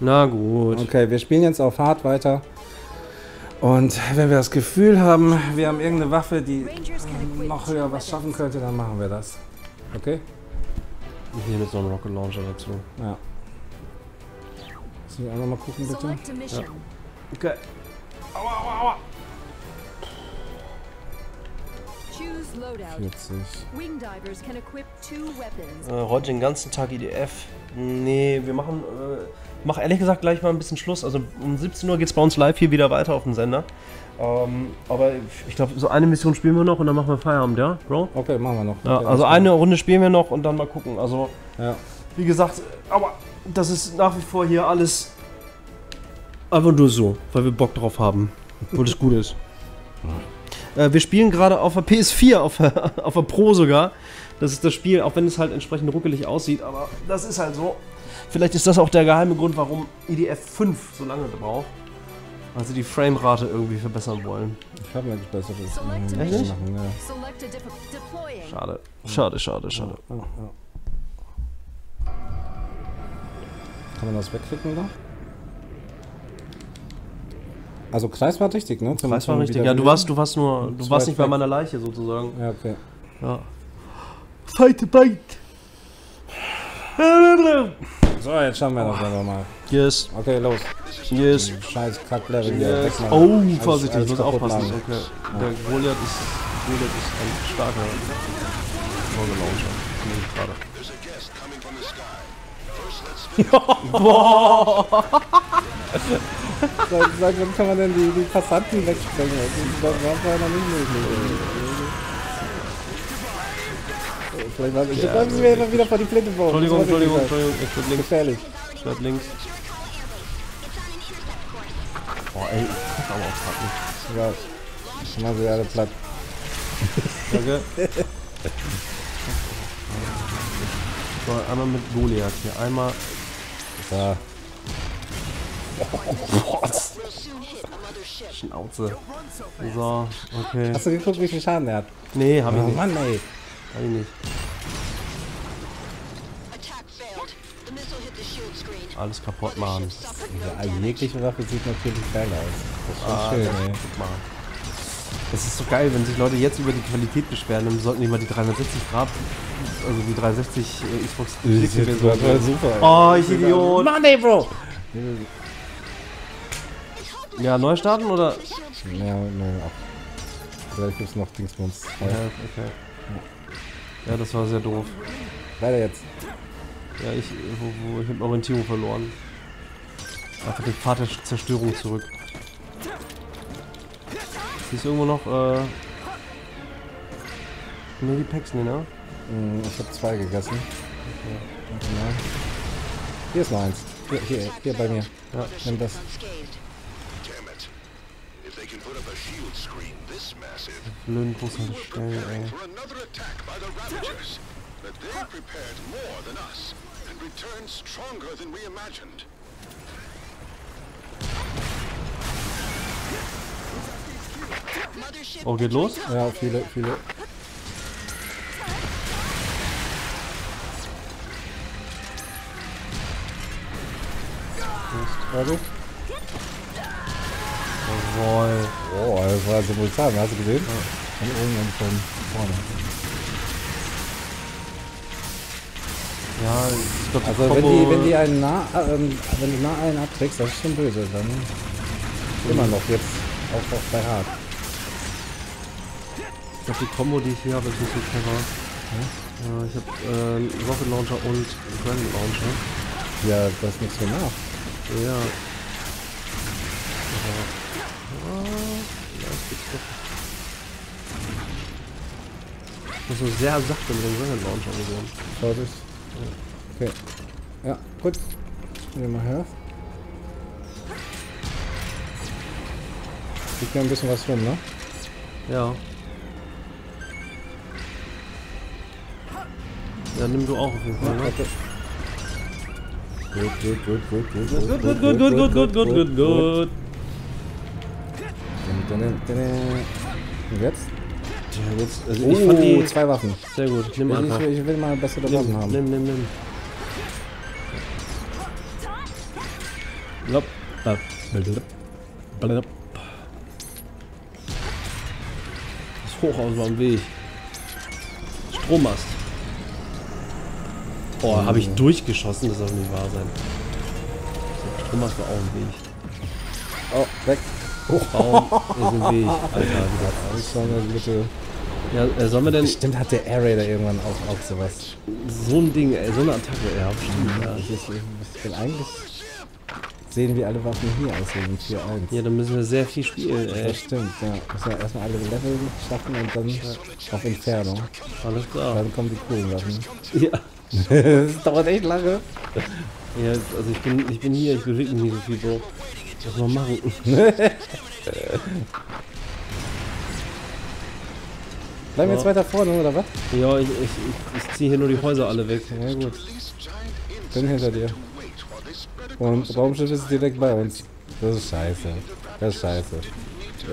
Na gut. Okay, wir spielen jetzt auf hart weiter. Und wenn wir das Gefühl haben, wir haben irgendeine Waffe, die noch höher was schaffen könnte, dann machen wir das. Okay? Ich nehme jetzt noch einen Rocket Launcher dazu. Ja. Sollen wir einmal mal gucken, bitte? Select a mission. Okay. 40. Can equip two weapons. Äh, heute den ganzen Tag IDF. Nee, wir machen. Äh, mach ehrlich gesagt gleich mal ein bisschen Schluss. Also um 17 Uhr geht es bei uns live hier wieder weiter auf dem Sender. Ähm, aber ich glaube, so eine Mission spielen wir noch und dann machen wir Feierabend, ja, Bro? Okay, machen wir noch. Ja, Okay, also eine Runde spielen wir noch und dann mal gucken. Also. Ja. wie gesagt, aber das ist nach wie vor hier alles einfach nur so, weil wir Bock drauf haben. Wo das gut ist. [laughs] Äh, wir spielen gerade auf der PS4, auf der, [laughs] auf der Pro sogar. Das ist das Spiel, auch wenn es halt entsprechend ruckelig aussieht, aber das ist halt so. Vielleicht ist das auch der geheime Grund, warum IDF 5 so lange braucht. Weil sie die Framerate irgendwie verbessern wollen. Ich habe nichts Besseres. Select Mhm, a Echt nicht? machen, ja. Schade. Schade, schade, schade. Ja, ja. Kann man das wegklicken da? Also Kreis war richtig, ne? Zum- Kreis war richtig. Ja, du warst, du warst nur, du warst nicht bei meiner Leiche sozusagen. Ja, okay. Ja. Fight, fight. So, jetzt schauen wir das aber mal. Yes, Okay, los. yes. Scheiß Kacklevel hier. yes. Oh, Alles- vorsichtig, alles ich muss aufpassen. Okay. Der Goliath ist, Goliath ist ein starker Morgelauncher. gerade. [laughs] Sag, sag, wann kann man denn die, die Passanten wegsprengen? Das war noch nicht möglich. Vielleicht ich ja, wir immer wieder vor die Flinte bauen. Entschuldigung, Entschuldigung, Entschuldigung. Ich bleib links. Gefährlich. Ich bleib links. Boah, ey, ich treffe aber auch nicht. Ja. Dann machen sie alle platt. Danke. So, einmal mit Goliath hier. Einmal. Da. Schnauze. So, okay. Hast du geguckt, wie viel Schaden der hat? Nee, hab ich Oh nicht. Mann, ey. Hab ich nicht. Alles kaputt machen. Ja, jegliche Waffe sieht natürlich geil aus. Das ist Ah, schön, ey. guck mal. Das ist so geil, wenn sich Leute jetzt über die Qualität beschweren, dann sollten die mal die 360 Grad, also die 360 äh, Xbox Das ist Version total super. Oh, ich Idiot. Mann, ey, Bro! Ja, neu starten oder? Ja, ne, auch. Vielleicht gibt's noch Dingsbums. Ja, okay. Ja, das war sehr doof. Weiter jetzt. Ja, ich, wo, wo, ich habe Orientierung verloren. Einfach den Pfad der Zerstörung zurück. Siehst du irgendwo noch, äh... Nur die Packs, ne, ne? Ich habe zwei gegessen. Mal. Hier ist noch eins. Hier, hier, hier bei mir. Ja. Nimm das. Shield screen this massive, Blöden Busse stellen, ey. for another attack by the Ravagers. But they prepared more than us and returned stronger than we imagined. Oh, geht los? Ja, viele, viele. Warte. Jawohl. Oh, das war simultan, hast du gesehen? Von oben und von vorne. Ja, ich glaube, Also wenn die, wenn die einen nah, äh, ähm, wenn du nah einen abkriegst, das ist schon böse, dann immer noch jetzt auch, auch bei hart. Ich glaube, die Combo, die ich hier habe, ist nicht so clever. Ja, ich habe äh, Rocket Launcher und Granite Launcher. Ja, das ist nichts mehr nach. Ja. Ja, das gibt's doch. Ich muss nur sehr sachte mit dem Granite Launcher gesehen. Schaut es. Okay. Ja, gut. Nehmen wir mal her. Liegt ja ein bisschen was rum, ne? Ja. Ja, nimm du auch auf jeden Fall, ne? Okay. Gut, gut, gut, gut, gut, Gut, gut, gut, gut, gut, gut, gut, gut, gut. Dun, dun, dun, dun. Und jetzt? Ja, jetzt, also ich fand Oh, die zwei Waffen. sehr gut. Nimm Ich, einfach. ich, ich will mal bessere Waffen Nimm, haben. nimm, nimm, nimm. Blop, blop, blop, blop. Das Hochhaus war im Weg. Strommast. Oh, habe ich durchgeschossen, das darf nicht wahr sein. Strommast war auch im Weg. Oh, weg. Baum ist im Weg. Alter, gute... Ja, äh, sollen wir denn Stimmt, hat der Air Raider irgendwann auch, auch sowas. so ein Ding, ey, so eine Attacke, ja, stimmt, ja. Ich, will eigentlich sehen, wie alle Waffen hier aussehen. 4-1. Ja, dann müssen wir sehr viel spielen, ey. Das stimmt, ja. Müssen wir erstmal alle Level schaffen und dann auf Entfernung. Alles klar. Dann kommen die coolen Waffen. Ja. [laughs] das dauert echt lange. Ja, also ich bin, ich bin hier, ich bewege mich nicht so viel, Bro. Was mal machen? [laughs] Bleiben wir jetzt weiter vorne, oder was? Ja, ich, ich, ich, ich ziehe hier nur die Häuser alle weg. Ja gut. Bin hinter dir. Und Raumschiff ist direkt bei uns. Das ist scheiße. Das ist scheiße.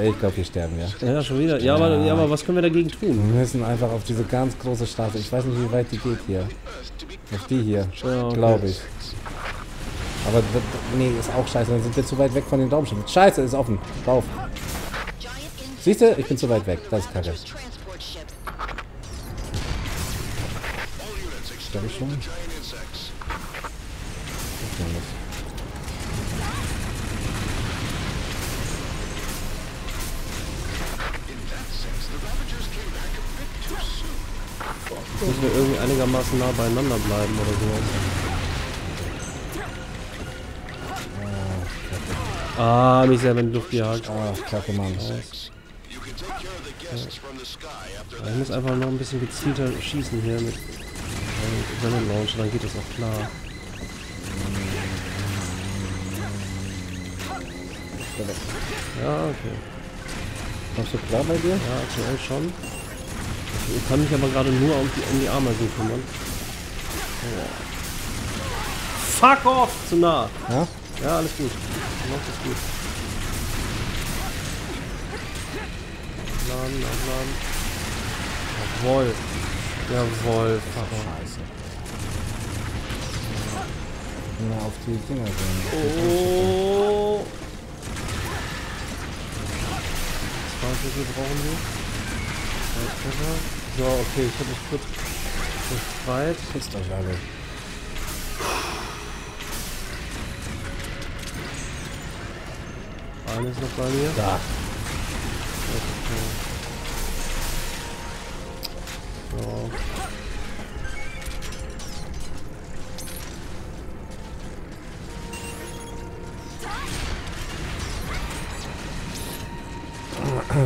Ich glaube, wir sterben ja. Ja, schon wieder. Ja, aber, ja, aber was können wir dagegen tun? Wir müssen einfach auf diese ganz große Straße. Ich weiß nicht, wie weit die geht hier. Auf die hier, Ja, okay. glaube ich. Aber nee, ist auch scheiße. Dann sind wir zu weit weg von den Raumschiffen. Scheiße, ist offen. Insect Siehst du? Ich bin zu weit weg. Das ist kacke. Glaube ich schon. Müssen wir irgendwie einigermaßen nah beieinander bleiben oder sowas. Ah, mich selber in die Luft gejagt. Ah, kacke, Mann. Ich muss einfach noch ein bisschen gezielter schießen hier mit Venom Launcher, dann geht das auch klar. Ja, okay. Kommst du klar bei dir? Ja, aktuell schon. Ich kann mich aber gerade nur um die, um die Ameisen kümmern. Fuck off! Zu nah. Ja? Ja, alles gut. Macht das gut. Laden, aufladen. Jawohl. Jawohl. Fuck off. Scheiße. Na, auf die Dinger gehen. Oh. Zwei brauchen wir. Zwei Treffer. So, okay, ich habe mich kurz befreit. Pisst euch alle. Ist noch bei mir. Da. So.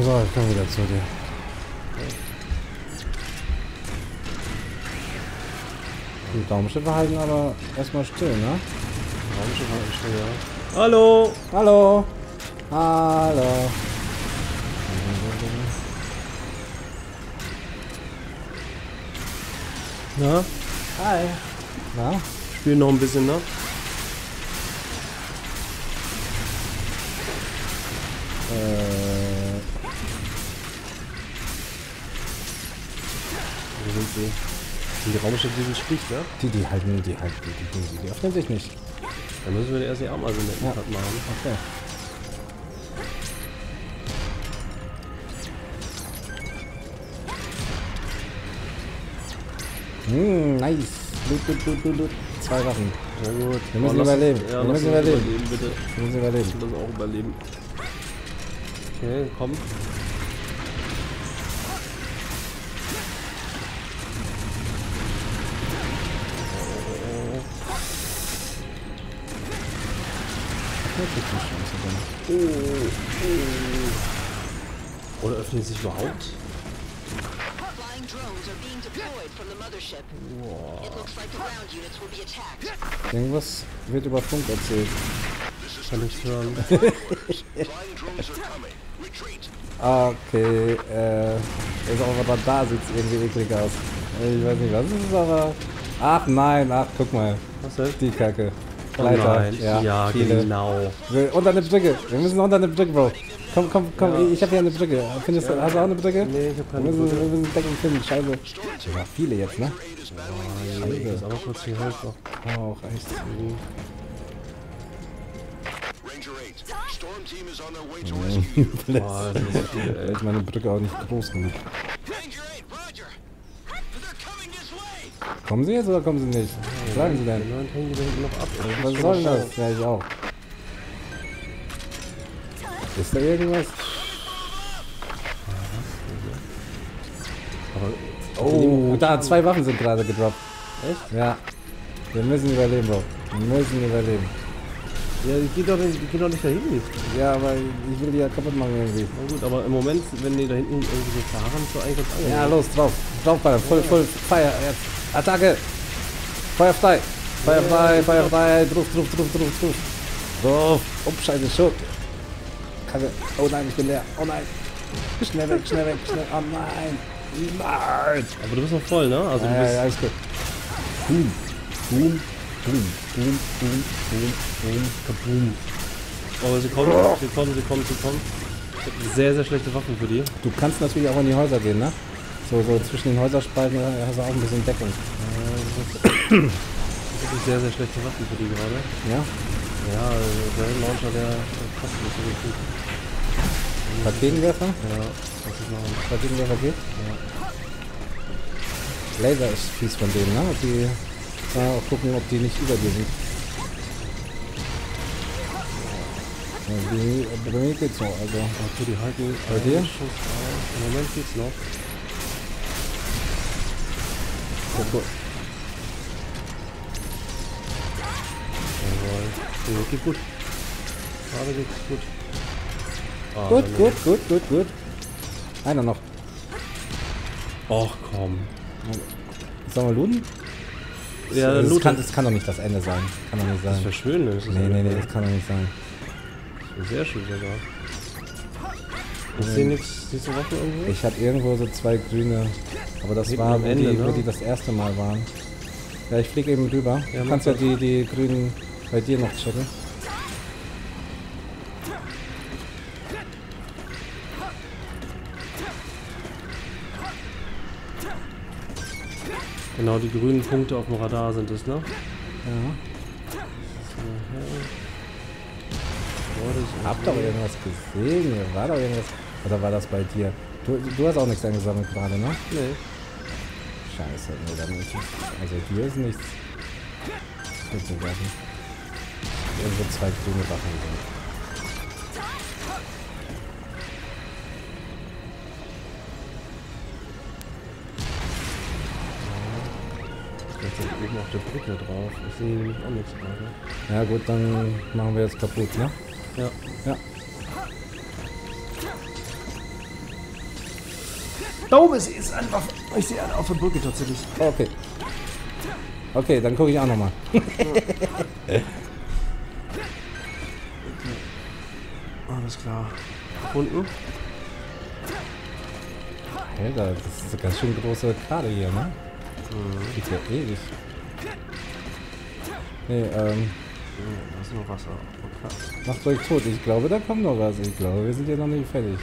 So, ich komme wieder zu dir. Die Raumschiffe halten aber erstmal still, ne? Raumschiff ich schon, ja. Hallo! Hallo! Hallo! Na? Hi! Na? Spielen noch ein bisschen, ne? Äh, Wo sind sie? Sind die Raumschiffe, die sind Stich, ne? die, die halten, die halten, die, die, die, die öffnen sich nicht. Dann müssen wir erst die Ameisen Ja. ja. machen. Okay. Hm, nice. Loot, loot, loot, loot, loot. Zwei Waffen. Sehr gut. Wir müssen uns- überleben. Ja, Wir müssen uns überleben. bitte. Wir müssen überleben. Wir müssen auch überleben. Okay, komm. Die Chance drin. Oder öffnet sich überhaupt? Flying drones are being deployed from the mothership. It looks like the ground units will be attacked. Irgendwas wird über Funk erzählt. Kann ich hören. Flying [laughs] drones are coming. Retreat. Ah, okay, äh, ist auch aber da sieht es irgendwie eklig aus. Ich weiß nicht, was es ist, aber... Ach nein, ach, guck mal. Was denn? Die Kacke. Oh Leiter, nein. ja, Ja, genau. Unter eine Brücke. Wir müssen unter eine Brücke, Bro. Komm, komm, komm, ich habe hier eine Brücke. Findest du, hast du auch eine Brücke? Nee, ich hab keine Brücke. wir müssen Deckung finden, scheiße. Ja, viele jetzt, ne? Ich muss aber kurz die Hälfte noch. Auch echt. Ranger 8. Storm team is on their way to [laughs] rescue. Boah, ist [laughs] ist meine Brücke auch nicht groß genug. Ranger 8, Roger. They're coming this way. Kommen sie jetzt oder kommen sie nicht? Was sagen sie denn? Dann hängen die da hinten noch ab. ey. Was soll denn das? Ja, ich auch. Ist da irgendwas? Oh, da, zwei Waffen sind gerade gedroppt. Echt? Ja. Wir müssen überleben, Bro. Wir müssen überleben. Ja, die geht doch nicht, die geht doch nicht da hinten. Ja, aber ich will die ja kaputt machen irgendwie. Na gut, aber im Moment, wenn die da hinten irgendwie so fahren, doch eigentlich ganz. Ja, los, drauf. Draufballern. Voll, voll, Feuer. Jetzt. Attacke. Feuer frei. Feuer frei, Feuer frei. Drauf, drauf, drauf, drauf, drauf. Drauf. Oh, scheiße, Schutz. Kacke. Oh nein, ich bin leer. Oh nein. Schnell weg, schnell weg, schnell. Oh nein. Nein. Aber du bist noch voll, ne? Also Ja, du ja, bist, ja, alles gut. Boom. Boom. Boom. Boom. Boom. Boom. Boom. kaboom. Oh, sie kommen, sie kommen, sie kommen, sie kommen. Sehr, sehr schlechte Waffen für die. Du kannst natürlich auch in die Häuser gehen, ne? So, so zwischen den Häuserspalten äh, hast du auch ein bisschen Deckung. Wirklich sehr, sehr schlechte Waffen für die gerade. Ja? Ja, also der Launcher, der, der passt nicht so gut. Raketenwerfer? Ja, das ist noch Raketenwerfer geht? Laser ist fies von denen, ne? Ob die mal auch gucken, ob die nicht über dir sind. Ja, die, bei mir geht's so, also. Okay, die halten. Bei dir? Im Moment geht's noch. Guck, guck. Jawohl. Okay, geht gut. Gerade geht's gut. Ah, Gut, dann- gut, gut, gut, gut. Einer noch. Och komm. Sollen wir looten? Ja, das, Loot. kann, das kann doch nicht das Ende sein. Kann doch nicht Das sein. wäre schön, ne? Das Nee, nee, nee, das kann doch nicht sein. Sehr schön sogar. Ich sehe nichts, siehst du Waffen irgendwo? Ich hatte irgendwo so zwei grüne, aber das Hinten war, wo, Ende, die, ne? wo die das erste Mal waren. Ja, ich flieg eben rüber. Ja, du kannst ja das. die, die grünen bei dir noch checken. Genau, die grünen Punkte auf dem Radar sind es, ne? Ja. Oh, Hab doch irgendwas gesehen. Hier war doch irgendwas. Oder war das bei dir? Du, du hast auch nichts eingesammelt gerade, ne? Nee. Scheiße, nee, dann ist. Also hier ist nichts. Irgendwo zwei grüne Wachen sind. Jetzt sind oben auf der Brücke drauf. Ich sehe nämlich auch nichts gerade. Ja gut, dann machen wir jetzt kaputt, ne? Ja. Ja. Da oben ist, ist einfach. Ich sehe einen auf der Brücke tatsächlich. Okay. Okay, dann gucke ich auch nochmal. [laughs] Alles klar. Unten? Alter, das ist eine ganz schön große Karte hier, ne? Geht ja ewig. Nee, ähm, Da ist noch Wasser. Okay. macht euch tot. Ich glaube, da kommt noch was. Ich glaube, wir sind hier noch nicht fertig.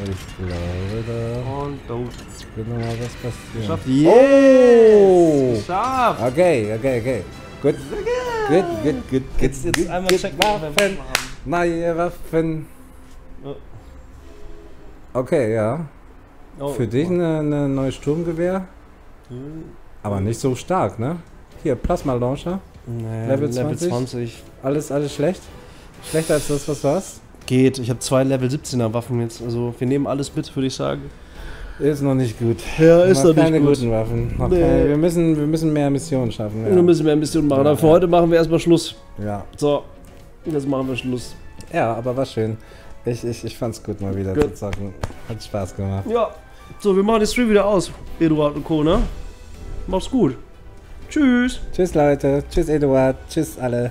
Ich glaube, da Und da wird noch mal was passieren. Geschafft. Oh! Geschafft! Okay, okay, okay. Gut. Gut, gut, gut. Jetzt- jetzt gut, einmal gut. checken, Waffen. Waffen haben. Neue Waffen. Ja. Okay, ja. Oh, Für dich eine, eine neue Sturmgewehr. Aber nicht so stark, ne? Hier, Plasma Launcher. Nee, Level Level 20? 20. Alles, alles schlecht. Schlechter als das, was du hast. Geht. Ich habe zwei Level 17er Waffen jetzt. Also wir nehmen alles mit, würde ich sagen. Ist noch nicht gut. Ja, Noch keine guten Waffen. Noch Nee. keine, wir, müssen, wir müssen mehr Missionen schaffen. Wir Ja. müssen mehr Missionen machen. Ja, Aber für ja. heute machen wir erstmal Schluss. ja. So. Jetzt machen wir Schluss. ja, aber war schön. Ich, ich, ich fand's gut mal wieder Gut. zu zocken. Hat Spaß gemacht. Ja. So, wir machen den Stream wieder aus. Eduard und Co., ne? Mach's gut. Tschüss. Tschüss Leute. Tschüss Eduard. Tschüss alle.